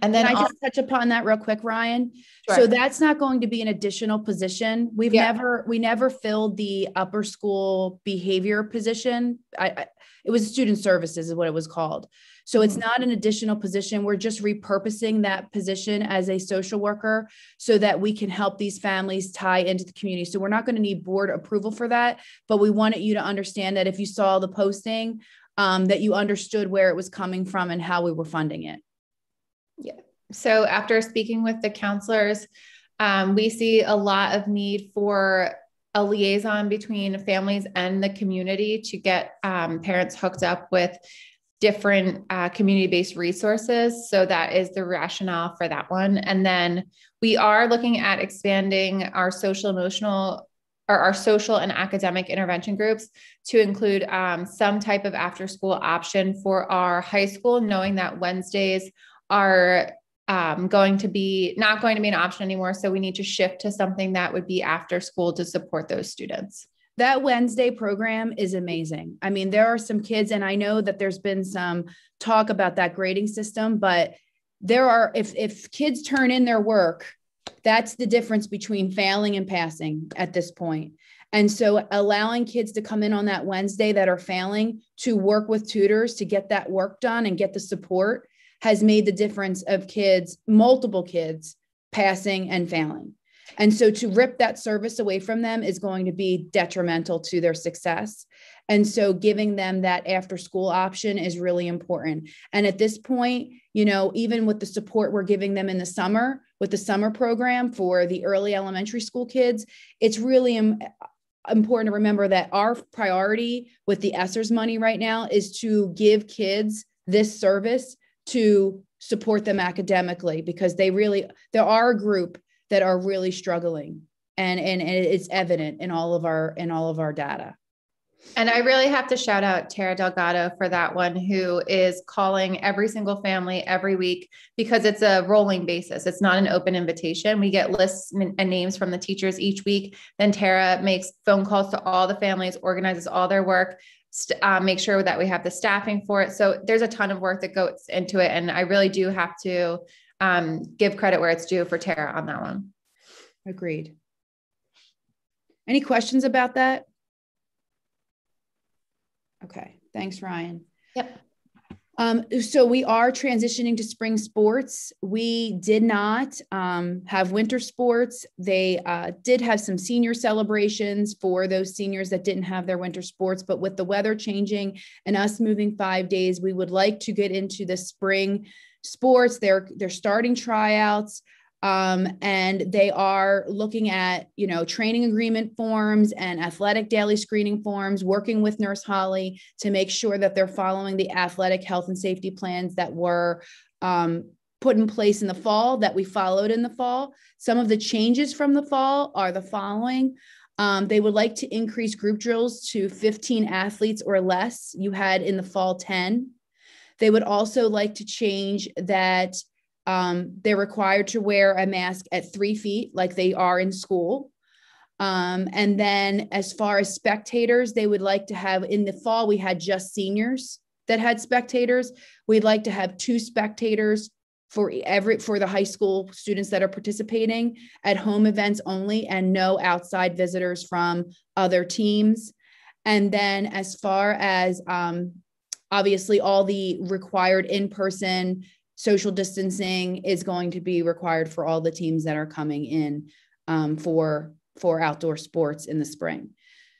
And then Can I just touch upon that real quick, Ryan. Sure. So that's not going to be an additional position. We've Yeah. never we never filled the upper school behavior position. I, I it was student services is what it was called. So it's not an additional position. We're just repurposing that position as a social worker so that we can help these families tie into the community. So we're not going to need board approval for that, but we wanted you to understand that if you saw the posting, um, that you understood where it was coming from and how we were funding it. Yeah. So after speaking with the counselors, um, we see a lot of need for a liaison between families and the community to get um, parents hooked up with different uh, community-based resources. So that is the rationale for that one. And then we are looking at expanding our social emotional or our social and academic intervention groups to include um, some type of after school option for our high school, knowing that Wednesdays are um, going to be not going to be an option anymore. So we need to shift to something that would be after school to support those students. That Wednesday program is amazing. I mean, there are some kids, and I know that there's been some talk about that grading system, but there are, if, if kids turn in their work, that's the difference between failing and passing at this point. And so allowing kids to come in on that Wednesday that are failing to work with tutors to get that work done and get the support has made the difference of kids, multiple kids passing and failing. And so to rip that service away from them is going to be detrimental to their success. And so giving them that after school option is really important. And at this point, you know, even with the support we're giving them in the summer, with the summer program for the early elementary school kids, it's really Im- important to remember that our priority with the ESSERS money right now is to give kids this service to support them academically because they really there are a group that are really struggling and and, it's evident in all of our in all of our data And I really have to shout out Tara Delgado for that one, who is calling every single family every week because it's a rolling basis. It's not an open invitation. We get lists and names from the teachers each week. Then Tara makes phone calls to all the families, organizes all their work, st- uh, make sure that we have the staffing for it. So there's a ton of work that goes into it. And I really do have to um, give credit where it's due for Tara on that one. agreed any questions about that okay thanks ryan Yep. Um, so we are transitioning to spring sports. We did not um, have winter sports. They uh, did have some senior celebrations for those seniors that didn't have their winter sports. But with the weather changing and us moving five days, we would like to get into the spring sports. They're they're starting tryouts. Um, and they are looking at you know training agreement forms and athletic daily screening forms working with nurse holly to make sure that they're following the athletic health and safety plans that were um, put in place in the fall that we followed in the fall some of the changes from the fall are the following Um, they would like to increase group drills to 15 athletes or less. You had in the fall 10. They would also like to change that um, they're required to wear a mask at three feet, like they are in school. Um, and then, as far as spectators, they would like to have in the fall, we had just seniors that had spectators. We'd like to have two spectators for every for the high school students that are participating at home events only and no outside visitors from other teams and then as far as um, obviously all the required in-person social distancing is going to be required for all the teams that are coming in um, for for outdoor sports in the spring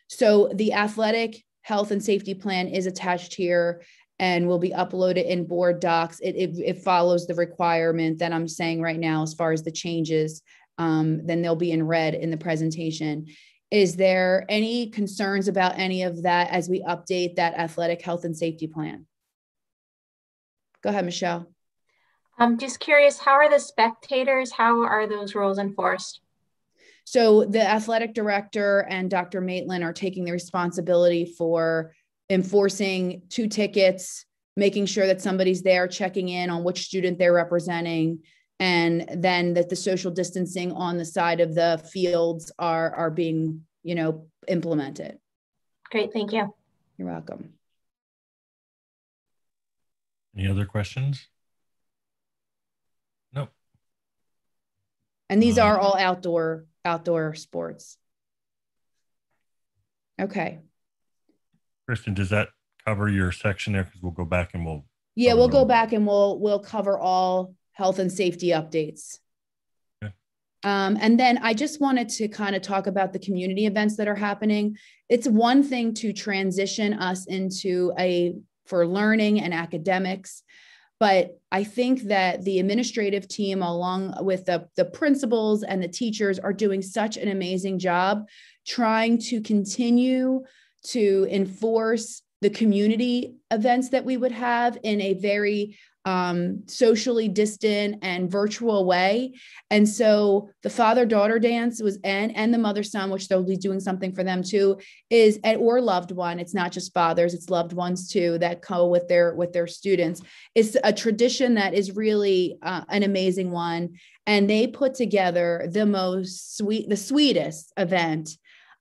so the athletic health and safety plan is attached here and will be uploaded in board docs. It, it, it, follows the requirement that I'm saying right now as far as the changes. Um, then they'll be in red in the presentation. Is there any concerns about any of that as we update that athletic health and safety plan? Go ahead, Michelle. I'm just curious, how are the spectators, how are those rules enforced? So the athletic director and Dr. Maitland are taking the responsibility for enforcing two tickets, making sure that somebody's there checking in on which student they're representing, and then that the social distancing on the side of the fields are are being, you know, implemented. Great, thank you. You're welcome. Any other questions? No. And these uh, are all outdoor outdoor sports. Okay. Kristen, does that cover your section there? Because we'll go back and we'll. Yeah, we'll go back and we'll we'll cover all health and safety updates. Um, and then I just wanted to kind of talk about the community events that are happening. It's one thing to transition us into a for learning and academics, but I think that the administrative team, along with the, the principals and the teachers, are doing such an amazing job trying to continue to enforce the community events that we would have in a very um, socially distant and virtual way. And so the father daughter dance was and and the mother son, which they'll be doing something for them too, is and or loved one. It's not just fathers, it's loved ones too that go with their with their students. It's a tradition that is really uh, an amazing one. And they put together the most sweet, the sweetest event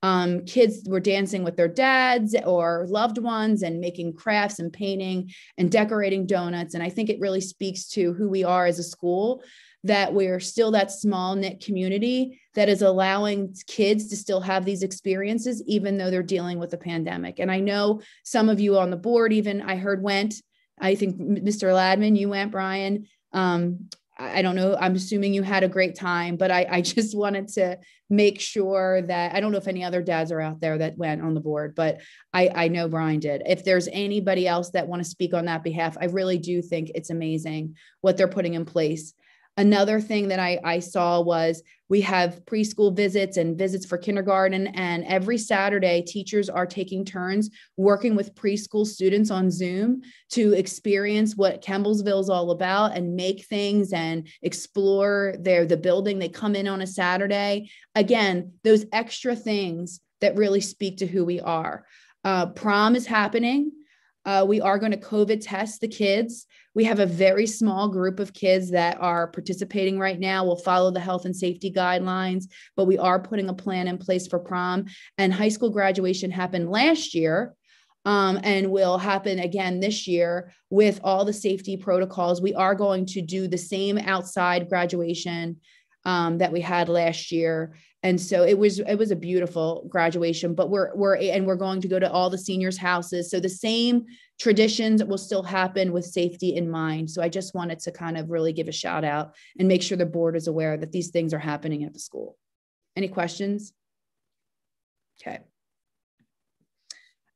um, kids were dancing with their dads or loved ones and making crafts and painting and decorating donuts. And I think it really speaks to who we are as a school that we're still that small knit community that is allowing kids to still have these experiences, even though they're dealing with a pandemic. And I know some of you on the board, even I heard went, I think Mr. Ladman, you went, Brian. Um, I don't know. I'm assuming you had a great time, but I, I [laughs] just wanted to make sure that I don't know if any other dads are out there that went on the board, but I, I know Brian did. If there's anybody else that want to speak on that behalf, I really do think it's amazing what they're putting in place. Another thing that I, I saw was we have preschool visits and visits for kindergarten. And every Saturday, teachers are taking turns working with preschool students on Zoom to experience what Campbellsville is all about and make things and explore their the building. They come in on a Saturday. Again, those extra things that really speak to who we are. Uh, prom is happening. Uh, we are going to COVID test the kids. We have a very small group of kids that are participating right now. We'll follow the health and safety guidelines, but we are putting a plan in place for prom. And high school graduation happened last year. Um, and will happen again this year with all the safety protocols. We are going to do the same outside graduation um, that we had last year. And so it was it was a beautiful graduation but we're we're and we're going to go to all the seniors houses. So the same traditions will still happen with safety in mind. So i just wanted to kind of really give a shout out and make sure the board is aware that these things are happening at the school. Any questions? Okay.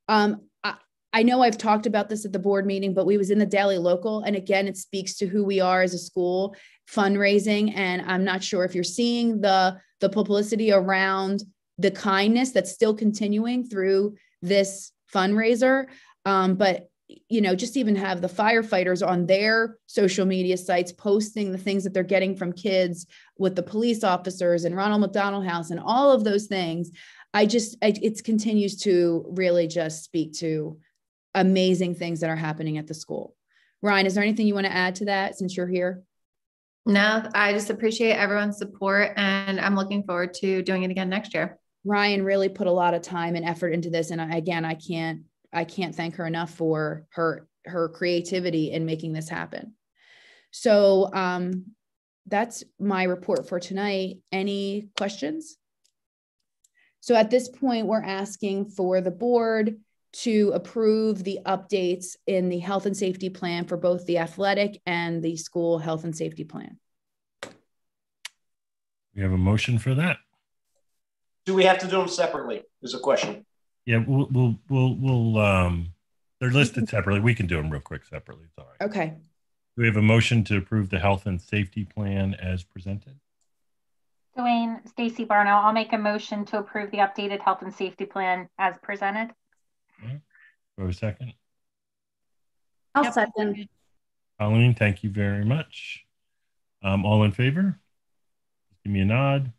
Um I, I know I've talked about this at the board meeting, but we was in the daily local. And again, it speaks to who we are as a school fundraising. And I'm not sure if you're seeing the the publicity around the kindness that's still continuing through this fundraiser. Um, but you know, just even have the firefighters on their social media sites posting the things that they're getting from kids with the police officers and Ronald McDonald House and all of those things. I just, I, it continues to really just speak to amazing things that are happening at the school. Ryan, is there anything you want to add to that since you're here? No, I just appreciate everyone's support and I'm looking forward to doing it again next year. Ryan really put a lot of time and effort into this. And I, again, I can't, I can't thank her enough for her, her creativity in making this happen. So um, that's my report for tonight. Any questions? So at this point, we're asking for the board to approve the updates in the health and safety plan for both the athletic and the school health and safety plan. We have a motion for that. Do we have to do them separately? Is a question. Yeah, we'll we'll we'll, we'll um they're listed separately. We can do them real quick separately. It's all right. Okay. Do we have a motion to approve the health and safety plan as presented? Dwayne, Stacy Barno, I'll make a motion to approve the updated health and safety plan as presented. Okay. Do I have a second? I'll Yep. second. Colleen, thank you very much. Um, all in favor? Give me a nod.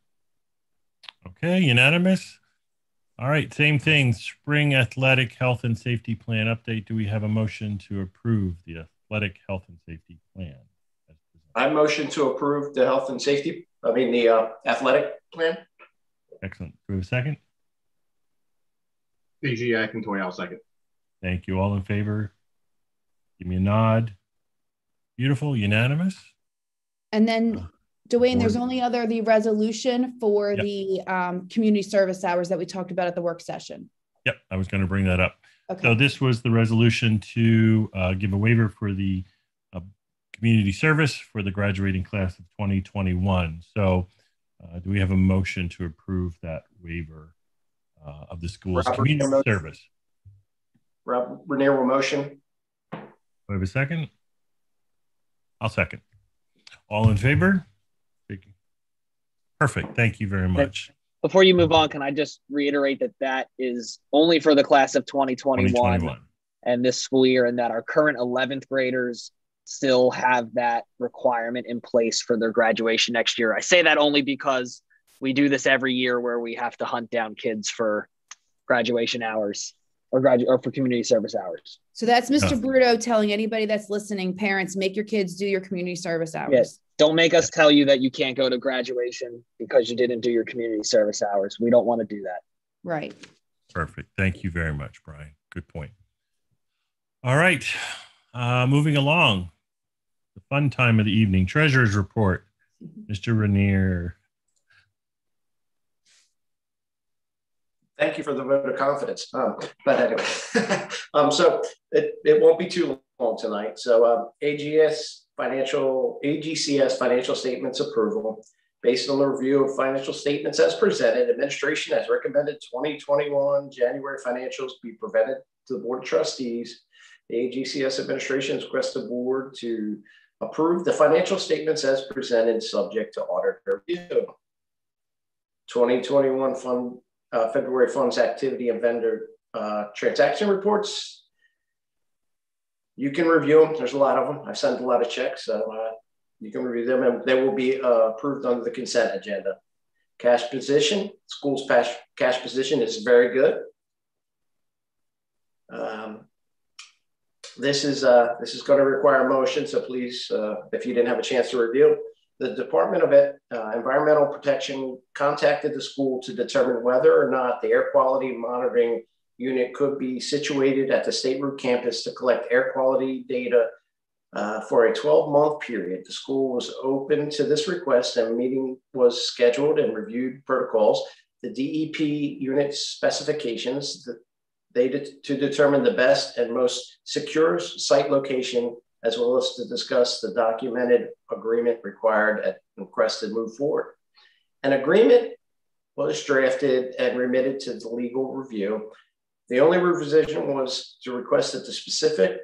Okay, unanimous. All right, same thing. Spring athletic health and safety plan update. Do we have a motion to approve the athletic health and safety plan? I motion to approve the health and safety, I mean, the uh, athletic plan. Excellent. Do we have a second? BG Akintoy, I'll second. Thank you. All in favor? Give me a nod. Beautiful, unanimous. And then Dwayne, there's only other, the resolution for Yep. the um, community service hours that we talked about at the work session. Yep, I was going to bring that up. Okay. So this was the resolution to uh, give a waiver for the uh, community service for the graduating class of 2021. So uh, do we have a motion to approve that waiver uh, of the school's Robert, community your service? Rob Renier will motion. Do I have a second? I'll second. All in favor? Perfect. Thank you very much. Before you move on, can I just reiterate that that is only for the class of 2021, 2021. and this school year, and that our current 11th graders still have that requirement in place for their graduation next year. I say that only because we do this every year where we have to hunt down kids for graduation hours or gradu- or for community service hours. so that's Mr. Yeah. Bruto telling anybody that's listening, parents, make your kids do your community service hours. Yes. Don't make us tell you that you can't go to graduation because you didn't do your community service hours. We don't want to do that. Right. Perfect. Thank you very much, Brian. Good point. All right. Uh, moving along. The fun time of the evening. Treasurer's report. Mr. Rainier. Thank you for the vote of confidence. Um, but anyway, [laughs] um, so it, it won't be too long tonight. So um, AGS financial, AGCS financial statements approval. Based on the review of financial statements as presented, administration has recommended 2021 January financials be presented to the Board of Trustees. The AGCS administration has requested the board to approve the financial statements as presented, subject to auditor review. 2021 fund uh, February funds activity and vendor uh, transaction reports. You can review them. There's a lot of them. I've sent a lot of checks, so uh, you can review them, and they will be uh, approved under the consent agenda. Cash position, school's cash cash position is very good. Um, this is uh, this is going to require a motion, so please, uh, if you didn't have a chance to review, the Department of uh, Environmental Protection contacted the school to determine whether or not the air quality monitoring unit could be situated at the State Route campus to collect air quality data uh, for a 12 month period. The school was open to this request and a meeting was scheduled and reviewed protocols, the DEP unit specifications, the, they de- to determine the best and most secure site location as well as to discuss the documented agreement required at requested move forward. An agreement was drafted and remitted to the legal review. The only revision was to request that the specific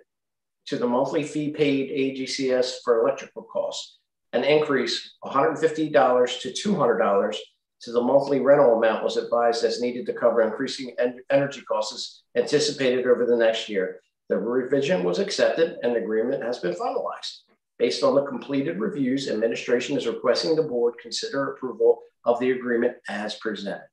to the monthly fee paid AGCS for electrical costs, an increase $150 to $200 to the monthly rental amount was advised as needed to cover increasing en- energy costs anticipated over the next year. The revision was accepted and the agreement has been finalized. Based on the completed reviews, administration is requesting the board consider approval of the agreement as presented.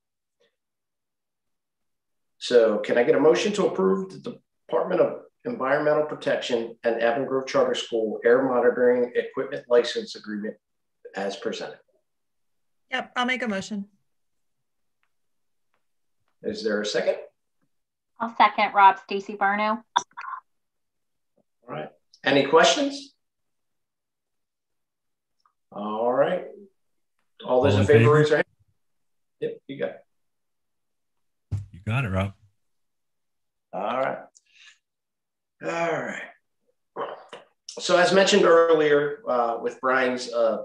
So can I get a motion to approve the Department of Environmental Protection and Avon Grove Charter School air monitoring equipment license agreement as presented? Yep, I'll make a motion. Is there a second? I'll second Rob Stacy Barno. All right. Any questions? All right. All those All in in favor, favor? raise your hand. Yep, you got it. You got it, Rob. All right. All right. So as mentioned earlier uh, with Brian's uh,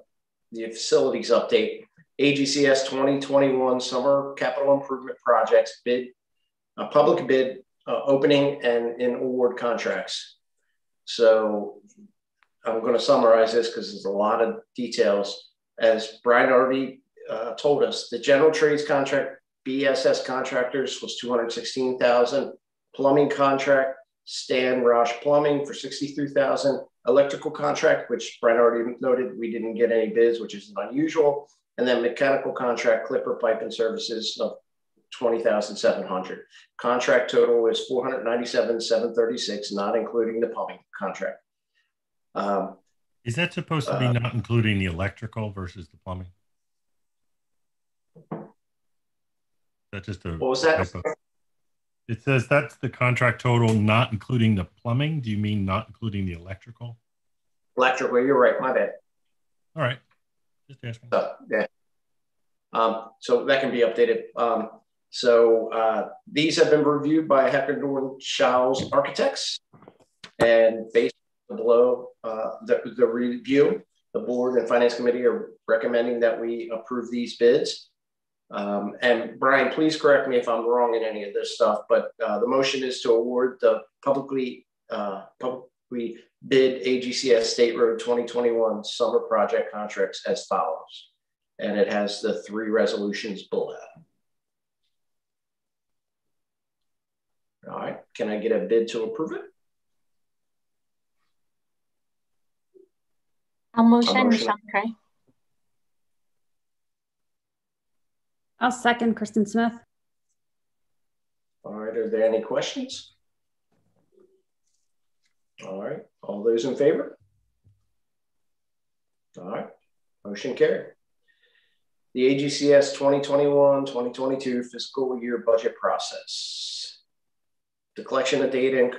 the facilities update, AGCS 2021 Summer Capital Improvement Projects bid, uh, public bid uh, opening and in award contracts. So I'm going to summarize this because there's a lot of details. As Brian already uh, told us, the general trades contract BSS contractors was 216,000. Plumbing contract, Stan Roush Plumbing for 63,000. Electrical contract, which Brian already noted, we didn't get any bids, which is unusual. And then mechanical contract, Clipper Pipe and Services of 20,700. Contract total is 497,736, not including the plumbing contract. Um, Is that supposed to be Uh, not including the electrical versus the plumbing? That's just a. What was that? typo. It says that's the contract total, not including the plumbing. Do you mean not including the electrical? electrical, you're right, my bad. All right, just asking. So, yeah. Um, so that can be updated. Um, so uh, these have been reviewed by Heckendorn Shiles Architects, and based below uh, the, the review, the board and finance committee are recommending that we approve these bids. Um, and Brian, please correct me if I'm wrong in any of this stuff, but uh, the motion is to award the publicly uh, publicly bid AGCS State Road 2021 summer project contracts as follows. And it has the three resolutions below. All right, can I get a bid to approve it? I'll motion, motion. Michelle McCray. I'll second Kristen Smith. All right, are there any questions? All right, all those in favor? All right, motion carried. The AGCS 2021-2022 fiscal year budget process. The collection of data and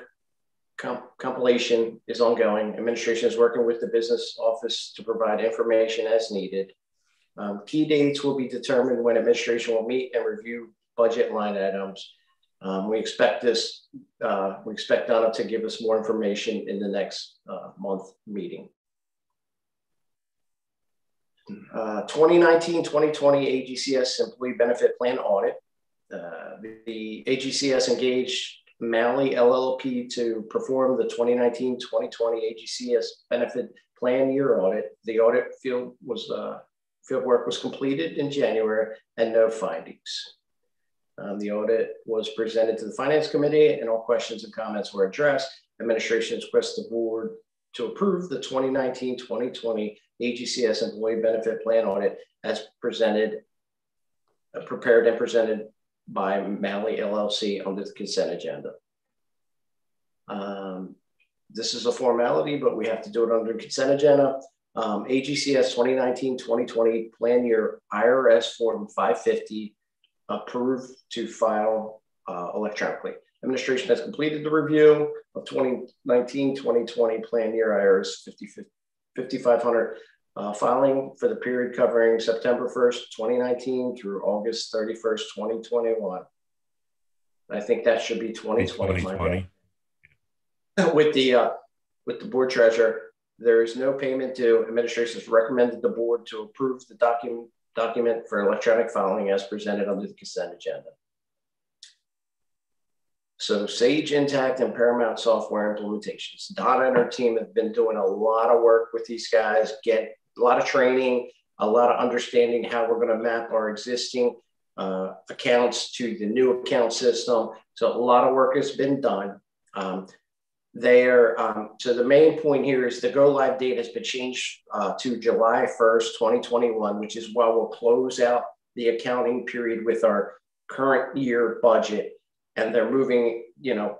comp- compilation is ongoing. Administration is working with the business office to provide information as needed. Um, key dates will be determined when administration will meet and review budget line items. Um, we expect this, uh, we expect Donna to give us more information in the next uh, month meeting. 2019-2020 AGCS Employee Benefit Plan Audit. Uh, the AGCS engaged Maillie LLP to perform the 2019-2020 AGCS Benefit Plan Year Audit. The audit field was uh, field work was completed in January and no findings. Um, the audit was presented to the Finance Committee and all questions and comments were addressed. Administration requests the board to approve the 2019-2020 AGCS Employee Benefit Plan Audit as presented, uh, prepared and presented by Maillie LLC under the consent agenda. Um, this is a formality, but we have to do it under consent agenda. Um, AGCS 2019-2020 plan year IRS form 550 approved to file uh, electronically. Administration has completed the review of 2019-2020 plan year IRS 50, 5500 uh, filing for the period covering September 1st, 2019 through August 31st, 2021. I think that should be 2020. 2020. [laughs] With the uh, with the board treasurer, there is no payment due. Administration has recommended the board to approve the document document for electronic filing as presented under the consent agenda. So Sage Intacct and Paramount software implementations. Donna and her team have been doing a lot of work with these guys, get a lot of training, a lot of understanding how we're going to map our existing uh, accounts to the new account system. So a lot of work has been done. Um, there, um, so the main point here is the go live date has been changed uh, to July 1st, 2021, which is why we'll close out the accounting period with our current year budget and they're moving, you know,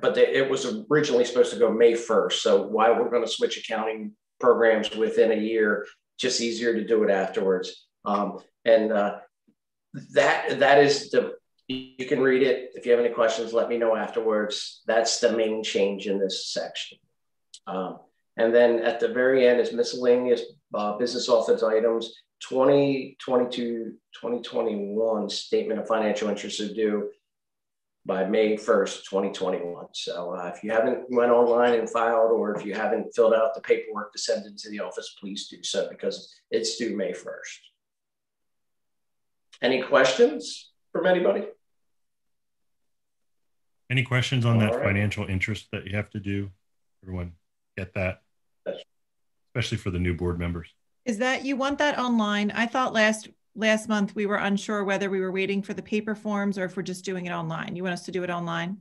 but it was originally supposed to go May 1st. So why we're going to switch accounting programs within a year, just easier to do it afterwards. Um, and uh, that that is the you can read it. If you have any questions, let me know afterwards. That's the main change in this section. Um, and then at the very end is miscellaneous uh, business office items. 2022 2021 statement of financial interest due by May 1st, 2021. So uh, if you haven't went online and filed, or if you haven't filled out the paperwork to send it to the office, please do so because it's due May 1st. Any questions from anybody? Any questions on All that right. financial interest that you have to do? Everyone get that? Especially for the new board members. Is that, you want that online? I thought last, last month we were unsure whether we were waiting for the paper forms or if we're just doing it online. You want us to do it online?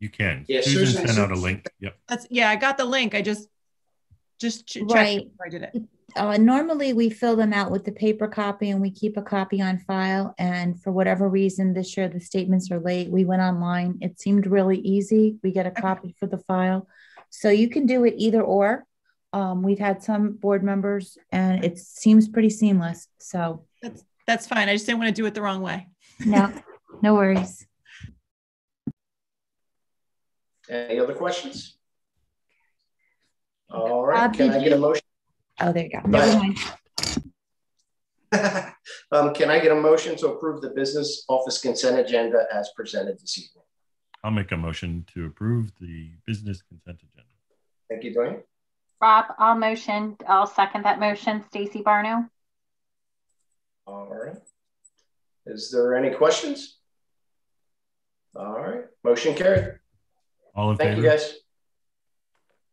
You can. Yeah, Susan Susan- sent out a link. Yep. That's, yeah, I got the link. I just, just ch- checked Right. before I did it. Uh, normally we fill them out with the paper copy and we keep a copy on file. And for whatever reason, this year the statements are late. We went online. It seemed really easy. We get a copy for the file. So you can do it either or. Um, we've had some board members and it seems pretty seamless. So That's, that's fine. I just didn't want to do it the wrong way. no, no worries. Any other questions? All right, Bob, can I get a motion? Oh, there you go. Go Never ahead. mind. [laughs] Um, can I get a motion to approve the business office consent agenda as presented this evening? I'll make a motion to approve the business consent agenda. Thank you, Dwayne. Rob, I'll motion, I'll second that motion. Stacy Barno. All right. Is there any questions? All right, motion carried. All in Thank favor? you, guys.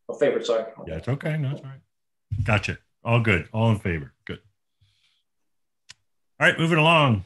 Oh, favorite, sorry. Yeah, it's okay. No, it's all right. Gotcha. All good. All in favor. Good. All right, moving along.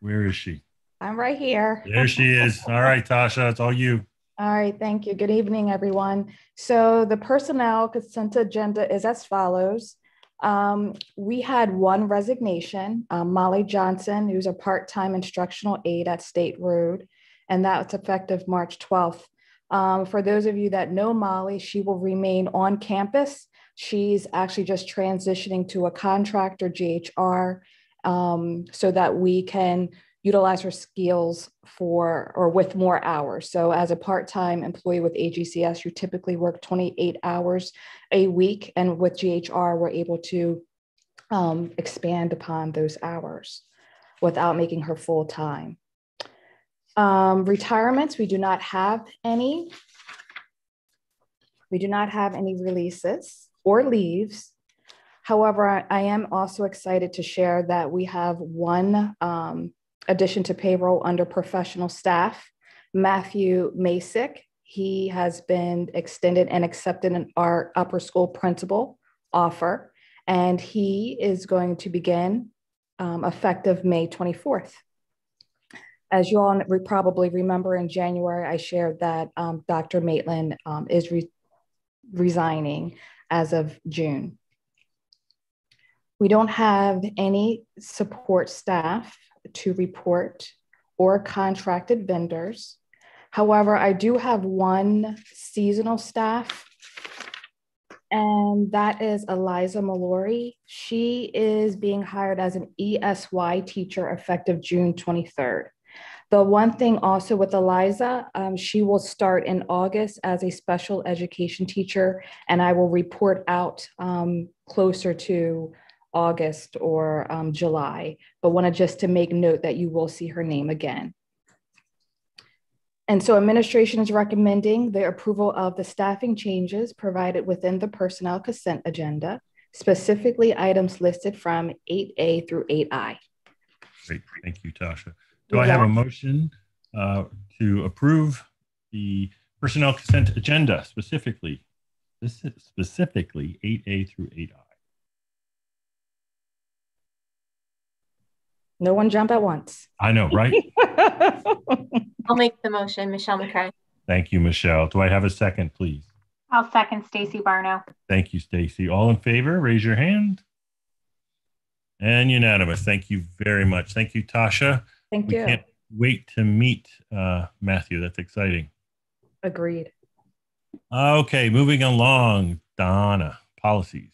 Where is she? I'm right here. There she is. All right, Tasha, it's all you. All right, thank you. Good evening, everyone. So the personnel consent agenda is as follows. Um, we had one resignation, um, Molly Johnson, who's a part-time instructional aide at State Road, and that's effective March 12th. Um, for those of you that know Molly, she will remain on campus. She's actually just transitioning to a contractor, GHR, um, so that we can utilize her skills for or with more hours. So as a part-time employee with AGCS, you typically work 28 hours a week. And with GHR, we're able to um, expand upon those hours without making her full-time. Um, retirements, we do not have any. We do not have any releases or leaves. However, I, I am also excited to share that we have one um, addition to payroll under professional staff, Matthew Masick. He has been extended and accepted an our upper school principal offer, and he is going to begin um, effective May 24th. As you all probably remember, in January, I shared that um, Dr. Maitland um, is re- resigning as of June. We don't have any support staff to report or contracted vendors. However, I do have one seasonal staff, and that is Eliza Mallory. She is being hired as an ESY teacher effective June 23rd. The one thing also with Eliza, um, she will start in August as a special education teacher, and I will report out um, closer to August or um, July, but wanted just to make note that you will see her name again. And so administration is recommending the approval of the staffing changes provided within the personnel consent agenda, specifically items listed from 8A through 8I. Great. Thank you, Tasha. Do I have a motion uh, to approve the personnel consent agenda specifically, this specifically 8A through 8I? No one jump at once. I know, right? [laughs] I'll make the motion, Michelle McCray. Thank you, Michelle. Do I have a second, please? I'll second Stacy Barno. Thank you, Stacy. All in favor, raise your hand. And unanimous. Thank you very much. Thank you, Tasha. Thank we you. Can't, wait to meet uh, Matthew. That's exciting. Agreed. Okay, moving along. Donna, policies.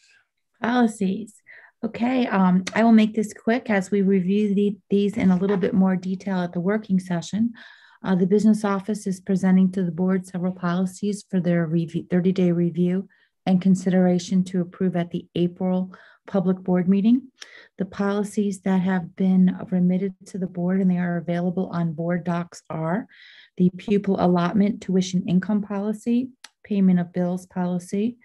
Policies. Okay, um, I will make this quick as we review the, these in a little bit more detail at the working session. Uh, the business office is presenting to the board several policies for their review, 30-day review and consideration to approve at the April public board meeting. The policies that have been remitted to the board and they are available on board docs are the pupil allotment tuition income policy, payment of bills policy,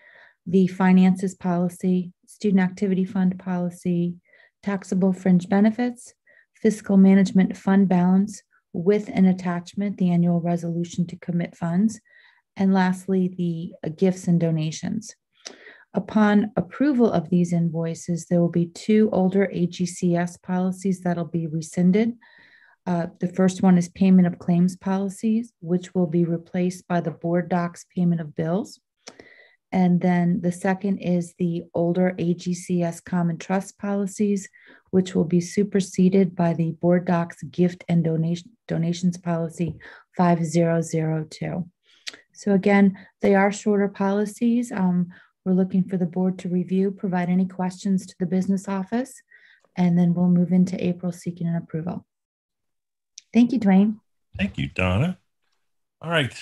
the finances policy, student activity fund policy, taxable fringe benefits, fiscal management fund balance with an attachment, the annual resolution to commit funds, and lastly, the uh, gifts and donations. Upon approval of these invoices, there will be two older AGCS policies that'll be rescinded. Uh, the first one is payment of claims policies, which will be replaced by the board docs payment of bills. And then the second is the older AGCS common trust policies, which will be superseded by the board docs gift and donation donations policy 5002. So again, they are shorter policies. Um, we're looking for the board to review, provide any questions to the business office, and then we'll move into April seeking an approval. Thank you, Dwayne. Thank you, Donna. All right.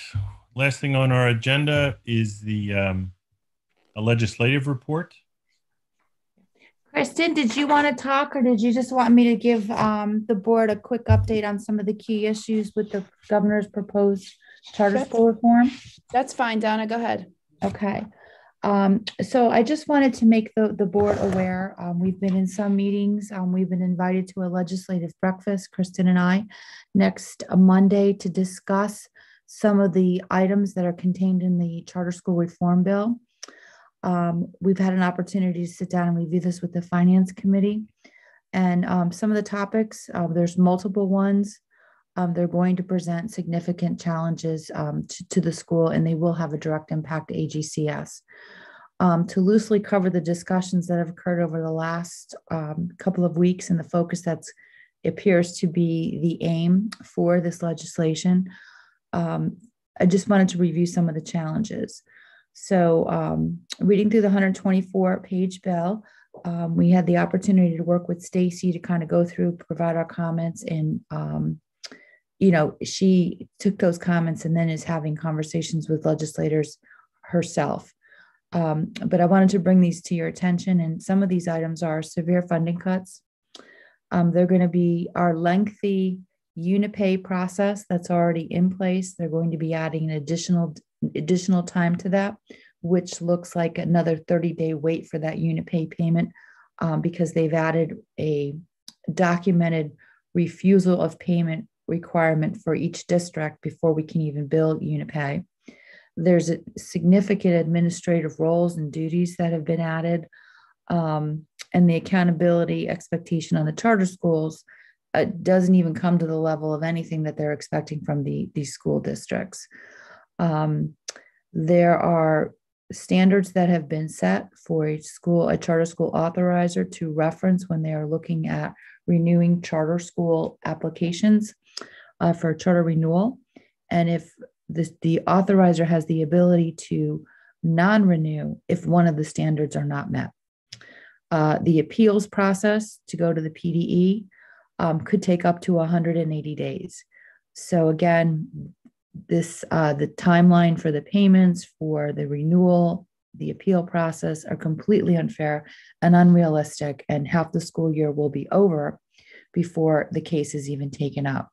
Last thing on our agenda is the um, a legislative report. Kristen, did you want to talk or did you just want me to give um, the board a quick update on some of the key issues with the governor's proposed charter That's- school reform? That's fine, Donna. Go ahead. Okay. Um, so I just wanted to make the, the board aware. Um, we've been in some meetings. Um, we've been invited to a legislative breakfast, Kristen and I, next Monday to discuss some of the items that are contained in the charter school reform bill. Um, we've had an opportunity to sit down and review this with the finance committee. And um, some of the topics, uh, there's multiple ones. Um, they're going to present significant challenges um, to, to, the school and they will have a direct impact to AGCS. Um, to loosely cover the discussions that have occurred over the last couple of weeks and the focus that's appears to be the aim for this legislation, I just wanted to review some of the challenges. So, um, reading through the 124 page bill, um, we had the opportunity to work with Stacy to kind of go through, provide our comments, and um, you know, she took those comments and then is having conversations with legislators herself. Um, but I wanted to bring these to your attention, and some of these items are severe funding cuts. Um, they're going to be our lengthy Unipay process that's already in place. They're going to be adding an additional additional time to that, which looks like another 30 day wait for that Unipay payment um, because they've added a documented refusal of payment requirement for each district before we can even bill Unipay. There's a significant administrative roles and duties that have been added, um, and the accountability expectation on the charter schools uh, doesn't even come to the level of anything that they're expecting from the these school districts. Um, there are standards that have been set for a school, a charter school authorizer to reference when they are looking at renewing charter school applications uh, for charter renewal. And if this, the authorizer has the ability to non renew if one of the standards are not met. Uh, the appeals process to go to the PDE um, could take up to 180 days. So, again, this uh, the timeline for the payments for the renewal the appeal process are completely unfair and unrealistic and half the school year will be over before the case is even taken up.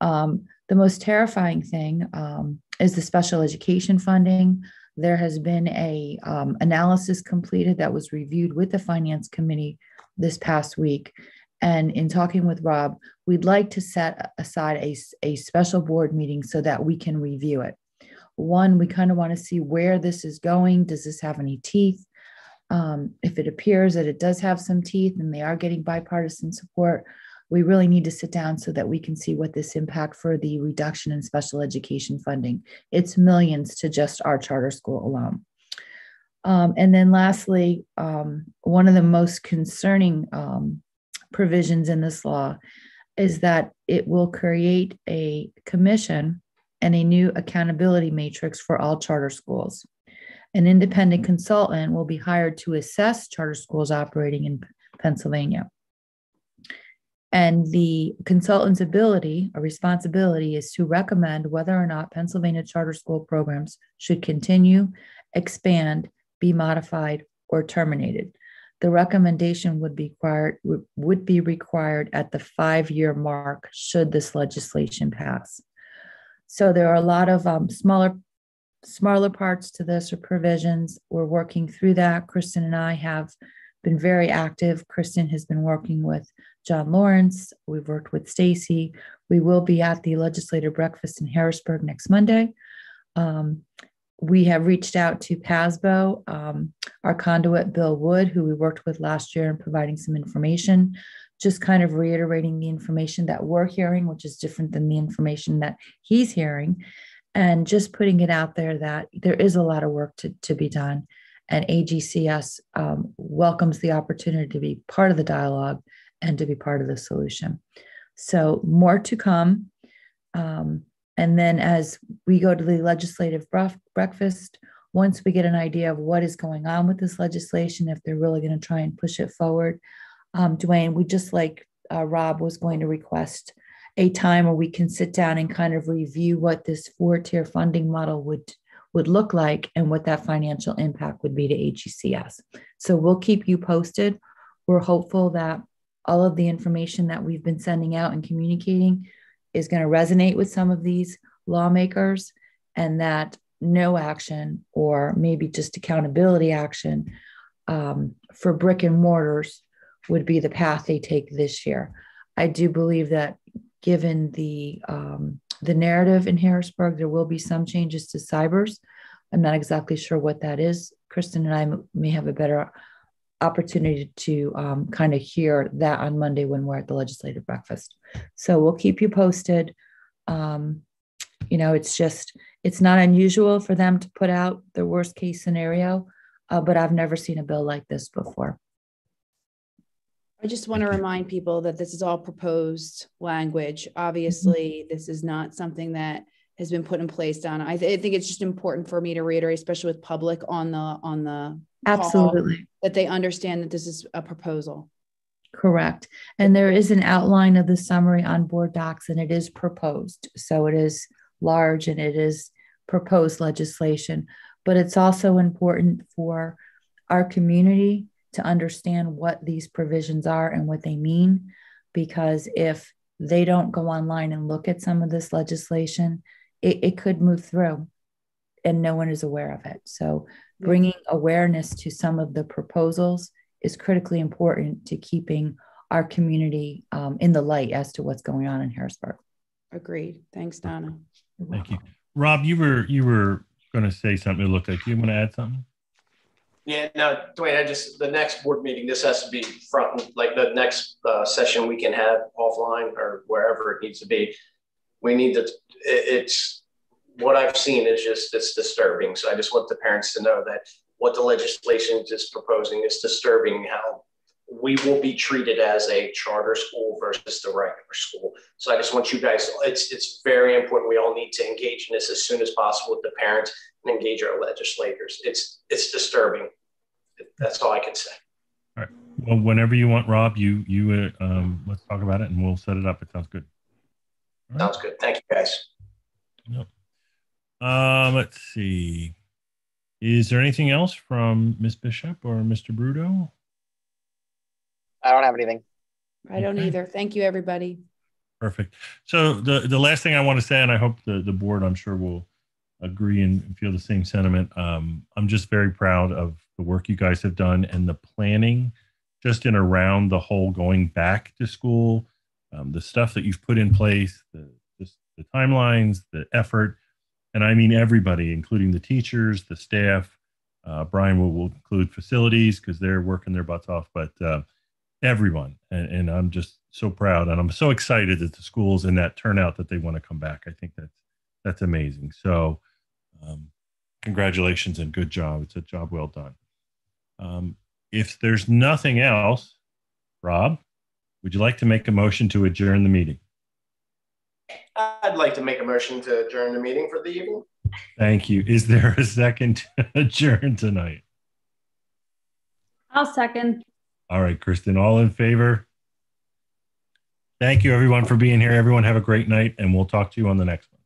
Um, the most terrifying thing um, is the special education funding. There has been a um, analysis completed that was reviewed with the finance committee this past week and in talking with Rob, we'd like to set aside a, a special board meeting so that we can review it. One, we kind of want to see where this is going. Does this have any teeth? Um, if it appears that it does have some teeth and they are getting bipartisan support, we really need to sit down so that we can see what this impact for the reduction in special education funding. It's millions to just our charter school alone. Um, and then lastly, um, one of the most concerning um, provisions in this law is that it will create a commission and a new accountability matrix for all charter schools. An independent consultant will be hired to assess charter schools operating in Pennsylvania. And the consultant's ability or responsibility is to recommend whether or not Pennsylvania charter school programs should continue, expand, be modified, or terminated. The recommendation would be required would be required at the five-year mark should this legislation pass. So there are a lot of um, smaller smaller parts to this or provisions. We're working through that. Kristen and I have been very active. Kristen has been working with John Lawrence. We've worked with Stacy. We will be at the legislative breakfast in Harrisburg next Monday. Um, we have reached out to PASBO, um, our conduit, Bill Wood, who we worked with last year and providing some information, just kind of reiterating the information that we're hearing, which is different than the information that he's hearing, and just putting it out there that there is a lot of work to, to be done. And AGCS um, welcomes the opportunity to be part of the dialogue and to be part of the solution. So, more to come. Um, and then as we go to the legislative breakfast, once we get an idea of what is going on with this legislation, if they're really going to try and push it forward, um, Dwayne, we just like uh, Rob was going to request a time where we can sit down and kind of review what this four-tier funding model would would look like and what that financial impact would be to AGCS. So we'll keep you posted. We're hopeful that all of the information that we've been sending out and communicating is going to resonate with some of these lawmakers and that no action or maybe just accountability action um, for brick and mortars would be the path they take this year. I do believe that given the um, the narrative in Harrisburg, there will be some changes to cybers. I'm not exactly sure what that is. Kristen and I may have a better opportunity to um, kind of hear that on Monday when we're at the legislative breakfast. So we'll keep you posted. Um, you know, it's just, it's not unusual for them to put out the worst case scenario, uh, but I've never seen a bill like this before. I just want to remind people that this is all proposed language. Obviously, mm-hmm. this is not something that has been put in place, Donna. I, th- I, think it's just important for me to reiterate, especially with public on the on the absolutely that they understand that this is a proposal. Correct. And there is an outline of the summary on board docs, and it is proposed. So it is large and it is proposed legislation. But it's also important for our community to understand what these provisions are and what they mean. Because if they don't go online and look at some of this legislation, it, it could move through and no one is aware of it. So, bringing awareness to some of the proposals is critically important to keeping our community um, in the light as to what's going on in Harrisburg. Agreed. Thanks, Donna. Thank you, Rob. You were you were going to say something. It looked like you want to add something. Yeah, no, Dwayne. I just the next board meeting. This has to be front, like the next uh, session we can have offline or wherever it needs to be. We need to. It, it's what I've seen is just it's disturbing. So I just want the parents to know that what the legislation is proposing is disturbing how we will be treated as a charter school versus the regular school. So I just want you guys, it's it's very important. We all need to engage in this as soon as possible with the parents and engage our legislators. It's it's disturbing. That's all I can say. All right. Well, whenever you want, Rob, you you uh, um, let's talk about it and we'll set it up. It sounds good. Right. Sounds good. Thank you, guys. Yep. Um, let's see. Is there anything else from Miss Bishop or Mr. Bruto? I don't have anything. I don't okay. either. Thank you, everybody. Perfect. So the the last thing I want to say, and I hope the the board, I'm sure, will agree and feel the same sentiment. Um, I'm just very proud of the work you guys have done and the planning, just in around the whole going back to school, um, the stuff that you've put in place, the just the timelines, the effort and I mean everybody, including the teachers, the staff. Uh, Brian will, will include facilities because they're working their butts off, but uh, everyone. And, and, I'm just so proud, and I'm so excited that the schools and that turnout that they want to come back. I think that's that's amazing. So, um, congratulations and good job. It's a job well done. Um, if there's nothing else, Rob, would you like to make a motion to adjourn the meeting? I'd like to make a motion to adjourn the meeting for the evening. Thank you. Is there a second to [laughs] adjourn tonight? I'll second. All right, Kristen, all in favor? Thank you, everyone, for being here. Everyone, have a great night, and we'll talk to you on the next one.